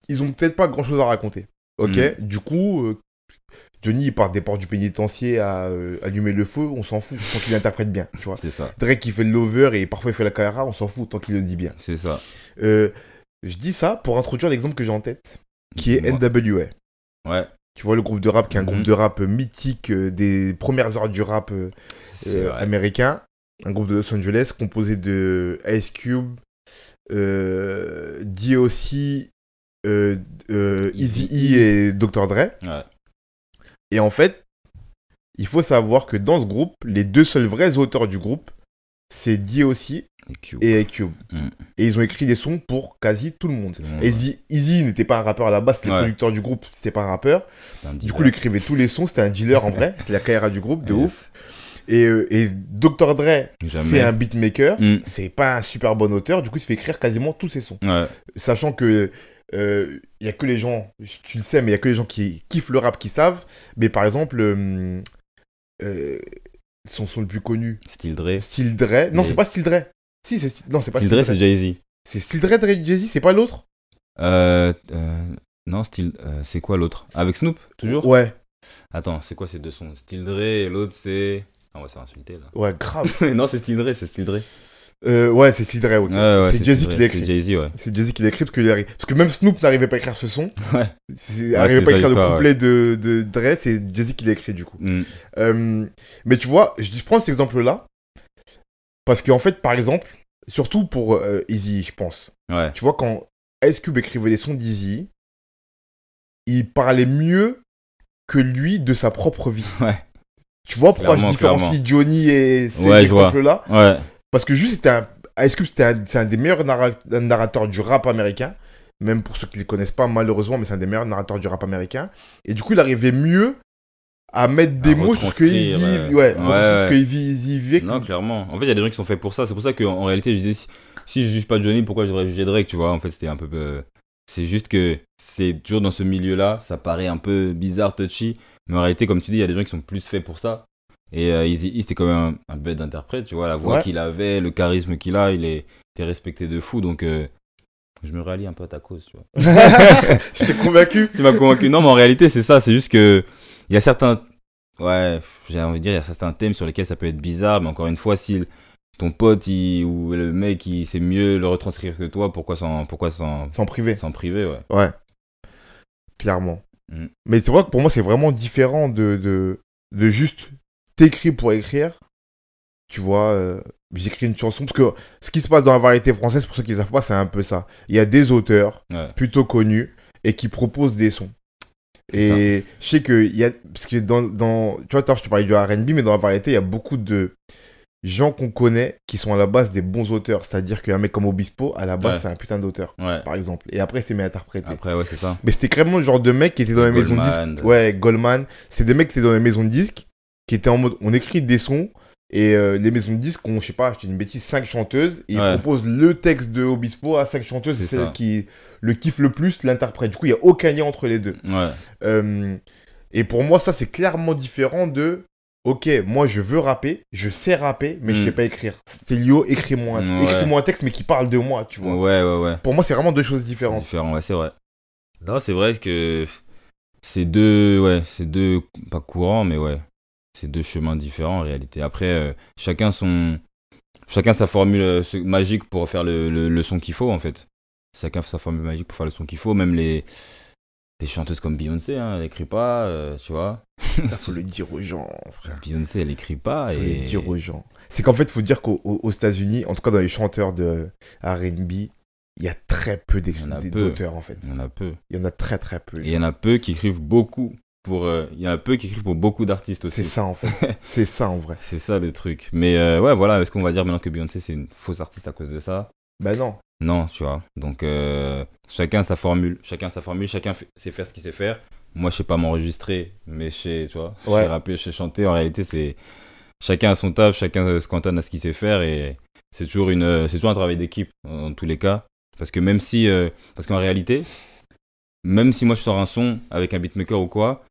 ils ont peut-être pas grand chose à raconter ok Mm. du coup euh, Johnny il part des portes du pénitencier à euh, allumer le feu on s'en fout tant qu'il interprète bien tu vois C'est ça, Drake il fait le lover et parfois il fait la caméra on s'en fout tant qu'il le dit bien c'est ça. Euh, je dis ça pour introduire l'exemple que j'ai en tête qui est. NWA Ouais, tu vois le groupe de rap qui est un Mhm. groupe de rap mythique euh, des premières heures du rap euh, euh, américain, un groupe de Los Angeles composé de Ice Cube, euh, DOC, euh, euh, Eazy-E. Eazy-E et Dr. Dre. Ouais. Et en fait, il faut savoir que dans ce groupe, les deux seuls vrais auteurs du groupe, c'est DOC Et Cube. Mm. Et ils ont écrit des sons pour quasi tout le monde. Tout le monde, Et Eazy- Eazy n'était pas un rappeur à la base, c'était le producteur du groupe, c'était pas un rappeur. un Du dealer. coup, il écrivait tous les sons, c'était un dealer en vrai, c'est la carrière du groupe, de Yes. ouf. Et, euh, et Dr. Dre, c'est un beatmaker, Mm. c'est pas un super bon auteur, du coup, il se fait écrire quasiment tous ses sons. Ouais, Sachant que il y a que les gens, tu le sais, mais il y a que les gens qui kiffent le rap qui savent. Mais par exemple, euh, euh, son son le plus connu, Style Dre. Style Dre. Non, Mais- c'est pas Style Dre. Si, c'est non, c'est pas Style Dre, c'est Jay-Z. C'est Style Dre, Dre, Jay-Z, c'est pas l'autre Euh, euh, non, Style. euh, c'est quoi l'autre? Avec Snoop, toujours? Ouais, Attends, c'est quoi ces deux sons? Style Dre et l'autre c'est. Ah, on va se faire insulter là. ouais, grave. non, c'est Style Dre, c'est Style Dre. Euh, ouais, c'est Style Dre, ok. Ouais, ouais, c'est Jay-Z qui l'a C'est. Jay-Z, ouais. C'est Jay-Z qui l'a écrit parce que, il parce que même Snoop n'arrivait pas à écrire ce son. Ouais. C'est- Ouais, Arrivait c'était pas à écrire le couplet de, de Dre, c'est Jay-Z qui l'a écrit du coup. Mm. Euh, mais tu vois, je, prends cet exemple-là parce qu'en fait, par exemple, surtout pour euh, Easy, je pense. Ouais. Tu vois, quand Ice Cube écrivait les sons d'Easy, il parlait mieux que lui de sa propre vie. Ouais. Tu vois pourquoi Clairement, je différencie Johnny et ces Ouais, exemples-là Ouais. Parce que juste, c'était un... Ice Cube, c'était un, c'est un des meilleurs narra- narrateurs du rap américain. Même pour ceux qui ne le connaissent pas, malheureusement, mais c'est un des meilleurs narrateurs du rap américain. Et du coup, il arrivait mieux à mettre des À mots sur ce qu'ils vivent, euh, ouais, ouais, ouais. ce qu'ils vivent. Non, clairement. En fait, il y a des gens qui sont faits pour ça. C'est pour ça qu'en en réalité, je disais, si, si je juge pas Johnny, pourquoi je devrais juger Drake, tu vois? En fait, c'était un peu. euh, c'est juste que c'est toujours dans ce milieu-là, ça paraît un peu bizarre, touchy. Mais en réalité, comme tu dis, il y a des gens qui sont plus faits pour ça. Et euh, Easy E, c'était quand même un, un bête d'interprète, tu vois. La voix Ouais. qu'il avait, le charisme qu'il a, il est, était respecté de fou. Donc, euh, je me rallie un peu à ta cause, tu vois. Je t'ai convaincu. tu m'as convaincu. Non, mais en réalité, c'est ça. C'est juste que il y a certains, ouais, j'ai envie de dire, il y a certains thèmes sur lesquels ça peut être bizarre, mais encore une fois, si ton pote il- ou le mec il sait mieux le retranscrire que toi, pourquoi s'en, pourquoi s'en, Sans privé. s'en priver, ouais. Ouais. Clairement. Mm. Mais c'est vrai que pour moi, c'est vraiment différent de, de, de juste t'écrire pour écrire. Tu vois, euh, j'écris une chanson. Parce que ce qui se passe dans la variété française, pour ceux qui ne savent pas, c'est un peu ça. Il y a des auteurs Ouais. plutôt connus et qui proposent des sons. Et je sais que, il y a, parce que dans, dans, tu vois, je te parlais du RB, mais dans la variété, il y a beaucoup de gens qu'on connaît qui sont à la base des bons auteurs. C'est-à-dire qu'un mec comme Obispo, à la base, Ouais. c'est un putain d'auteur, Ouais. par exemple. Et après, c'est mis à interpréter. Après, ouais, c'est ça. Mais c'était carrément le genre de mec qui était dans les maisons de disques. Ouais, Goldman. C'est des mecs qui étaient dans les maisons de disques, qui étaient en mode, on écrit des sons, et euh, les maisons de disques ont, je sais pas, je dis une bêtise, 5 chanteuses, et ils proposent le texte de Obispo à 5 chanteuses, C'est celle qui le kiffe le plus, l'interprète. Du coup, il n'y a aucun lien entre les deux. Ouais. Euh, et pour moi, ça, c'est clairement différent de. Ok, moi je veux rapper, je sais rapper, mais je Mm. sais pas écrire. Stelio, écris-moi un, Ouais. écris-moi un texte, mais qui parle de moi, tu vois. Ouais, ouais, ouais. Pour moi, c'est vraiment deux choses différentes. différent, ouais, c'est vrai. Non, c'est vrai que c'est deux, ouais, c'est deux, pas courants, mais ouais, c'est deux chemins différents en réalité. Après, euh, chacun son, chacun sa formule euh, magique pour faire le, le, le son qu'il faut en fait. Chacun sa formule magique pour faire le son qu'il faut. Même les, des chanteuses comme Beyoncé, hein, elle écrit pas, euh, tu vois. Ça, faut le dire aux gens, frère. Beyoncé, elle écrit pas Faut et le dire aux gens. C'est qu'en fait, il faut dire qu'aux aux- aux États-Unis, en tout cas dans les chanteurs de RB, il y a très peu d'auteurs, en fait. il y en a peu. Il y en a très très peu. Et il y en a peu qui écrivent beaucoup pour, euh, il y en a peu qui écrivent pour beaucoup d'artistes aussi. C'est ça, en fait. c'est ça, en vrai. C'est ça le truc. Mais euh, ouais, voilà, est-ce qu'on va dire maintenant que Beyoncé c'est une fausse artiste à cause de ça? Bah non. Non, tu vois. Donc euh, chacun sa formule, chacun sa formule, chacun fait- sait faire ce qu'il sait faire. Moi, je sais pas m'enregistrer, mais je sais, tu vois, je Ouais. sais rapper, je sais chanter. En réalité, c'est chacun a son taf, chacun euh, se cantonne à ce qu'il sait faire et c'est toujours une, euh, c'est toujours un travail d'équipe dans tous les cas. Parce que même si, euh, parce qu'en réalité, même si moi je sors un son avec un beatmaker ou quoi,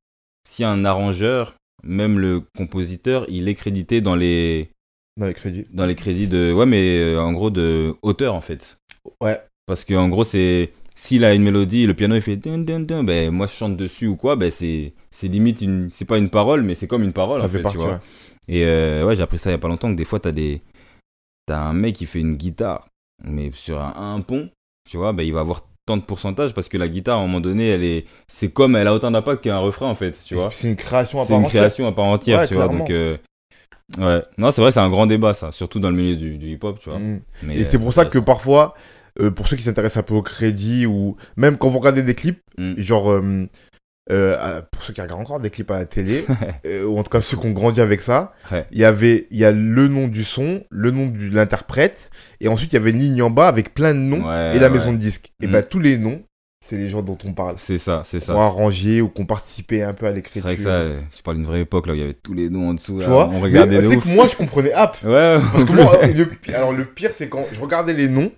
si un arrangeur, même le compositeur, il est crédité dans les Dans les crédits. dans les crédits de ouais mais euh, en gros de auteur en fait Ouais. parce que en gros c'est s'il a une mélodie le piano il fait dun, dun, dun, ben moi je chante dessus ou quoi ben c'est c'est limite une c'est pas une parole mais c'est comme une parole ça en fait fait, partie. tu vois ouais. et euh, ouais j'ai appris ça il y a pas longtemps que des fois t'as des t'as un mec qui fait une guitare mais sur un, un pont tu vois ben il va avoir tant de pourcentage parce que la guitare à un moment donné elle est c'est comme elle a autant d'impact qu'un refrain en fait tu vois C'est une création à c'est part une entière. création à part entière, Ouais, tu vois. Donc, euh, ouais. Non, c'est vrai, c'est un grand débat, ça, surtout dans le milieu du, du hip-hop, tu vois. Mm. Mais, Et euh, c'est pour ça que parfois, euh, pour ceux qui s'intéressent un peu au crédit ou même quand vous regardez des clips, Mm. genre euh, euh, euh, pour ceux qui regardent encore des clips à la télé, euh, ou en tout cas ceux qui ont grandi avec ça, Ouais. il y avait il y a le nom du son, le nom de l'interprète, et ensuite il y avait une ligne en bas avec plein de noms Ouais, et la ouais. maison de disques. Et Mm. ben tous les noms, c'est les gens dont on parle. C'est ça, c'est ça. ont arrangé ou qui ont participé un peu à C'est l'écriture. vrai que ça, je parle d'une vraie époque, là, où il y avait tous les noms en dessous. Tu là, vois on regardait Mais, de tu sais ouf. que moi je comprenais app. Ouais, Parce que moi, le alors le pire c'est quand je regardais les noms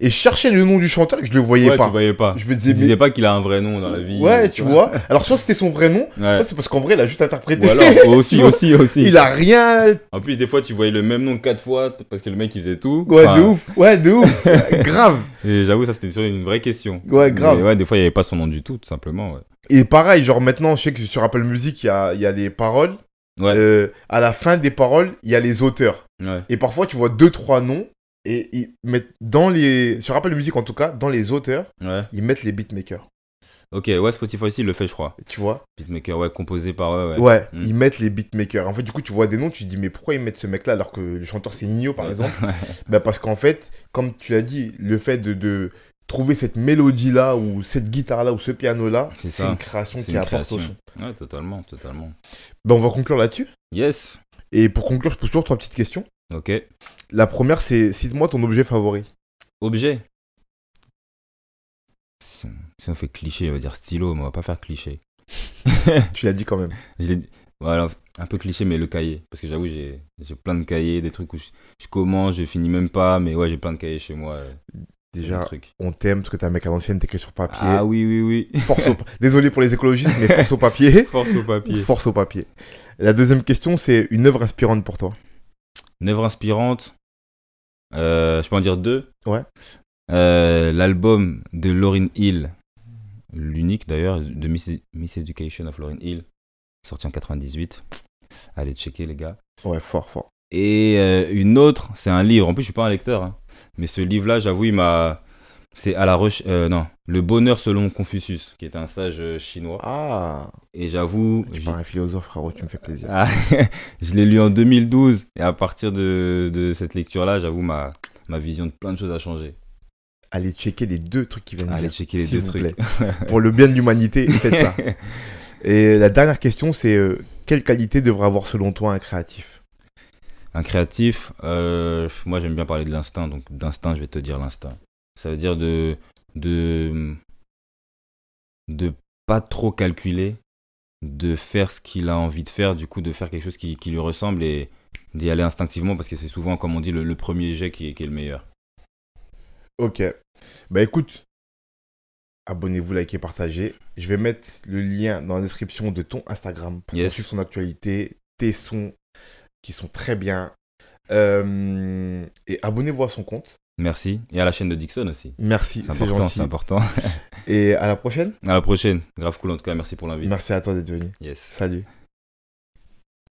et je cherchais le nom du chanteur, je le voyais ouais, pas. tu voyais pas. Je me disais, mais disais pas qu'il a un vrai nom dans la vie. Ouais, euh, tu vois. Alors, soit c'était son vrai nom, Ouais. soit c'est parce qu'en vrai, il a juste interprété. Ou alors, aussi, aussi, aussi. Il a rien. En plus, des fois, tu voyais le même nom quatre fois parce que le mec, il faisait tout. Ouais, Enfin, de ouf. Ouais, de ouf. grave. Et j'avoue, ça, c'était sur une vraie question. Ouais, grave. Mais ouais, des fois, il y avait pas son nom du tout, tout simplement, ouais. Et pareil, genre maintenant, je sais que sur Apple Music, il y a, il y a les paroles. Ouais. Euh, à la fin des paroles, il y a les auteurs. Ouais. Et parfois, tu vois deux, trois noms. Et ils mettent dans les. Sur Apple Music, en tout cas, dans les auteurs, Ouais. ils mettent les beatmakers. Ok, ouais, Spotify aussi, il le fait, je crois. Tu vois? Beatmaker, ouais, composé par. Ouais, ouais. Ouais, Mm. ils mettent les beatmakers. En fait, du coup, tu vois des noms, tu te dis, mais pourquoi ils mettent ce mec-là alors que le chanteur c'est Nino, par exemple? Bah parce qu'en fait, comme tu l'as dit, le fait de, de trouver cette mélodie-là ou cette guitare-là ou ce piano-là, C'est une création qui une apporte au création. son. Ouais, totalement, totalement. Bah, on va conclure là-dessus. Yes. Et pour conclure, je pose toujours trois petites questions. Ok. La première, c'est cite-moi ton objet favori. Objet. Si on, si on fait cliché, on va dire stylo, mais on va pas faire cliché. Tu l'as dit quand même. Je l'ai dit- Voilà, un peu cliché, mais le cahier. Parce que j'avoue, j'ai j'ai plein de cahiers, des trucs où je, je commence, je finis même pas, mais ouais, j'ai plein de cahiers chez moi. euh, Déjà, on t'aime parce que t'es un mec à l'ancienne, t'écris sur papier. Ah oui, oui, oui. Force au... Désolé pour les écologistes, mais force au papier. Force au papier. Force au papier. La deuxième question, c'est une œuvre inspirante pour toi. Une œuvre inspirante. Euh, je peux en dire deux. Ouais. Euh, L'album de Lauryn Hill, l'unique d'ailleurs, de Miss, Miss Education of Lauryn Hill, sorti en 98. Allez checker les gars. Ouais, fort, fort. Et euh, une autre, c'est un livre. En plus, je suis pas un lecteur, hein. mais ce livre-là, j'avoue, il m'a. C'est à la recherche. non, Le bonheur selon Confucius, qui est un sage euh, chinois. Ah, Et j'avoue, tu parles un philosophe, frérot, tu me fais plaisir. ah, je l'ai lu en 2012. Et à partir de, de cette lecture-là, j'avoue, ma, ma vision de plein de choses a changé. Allez checker les deux trucs qui viennent de Allez checker les deux vous trucs. plaît. Pour le bien de l'humanité, faites ça. Et la dernière question, c'est euh, quelle qualité devrait avoir selon toi un créatif? Un créatif, euh, moi j'aime bien parler de l'instinct, donc d'instinct, je vais te dire l'instinct. Ça veut dire de, de, de pas trop calculer, de faire ce qu'il a envie de faire, du coup de faire quelque chose qui, qui lui ressemble et d'y aller instinctivement parce que c'est souvent, comme on dit, le, le premier jet qui est, qui est le meilleur. Ok. Bah écoute, abonnez-vous, likez, partagez. Je vais mettre le lien dans la description de ton Instagram pour Yes. suivre ton actualité, tes sons qui sont très bien. Euh, et abonnez-vous à son compte. Merci. Et à la chaîne de Dixon aussi. Merci, C'est important, c'est important. Et à la prochaine. À la prochaine. Grave cool en tout cas, merci pour l'invite. Merci à toi d'être venu. Yes. Salut.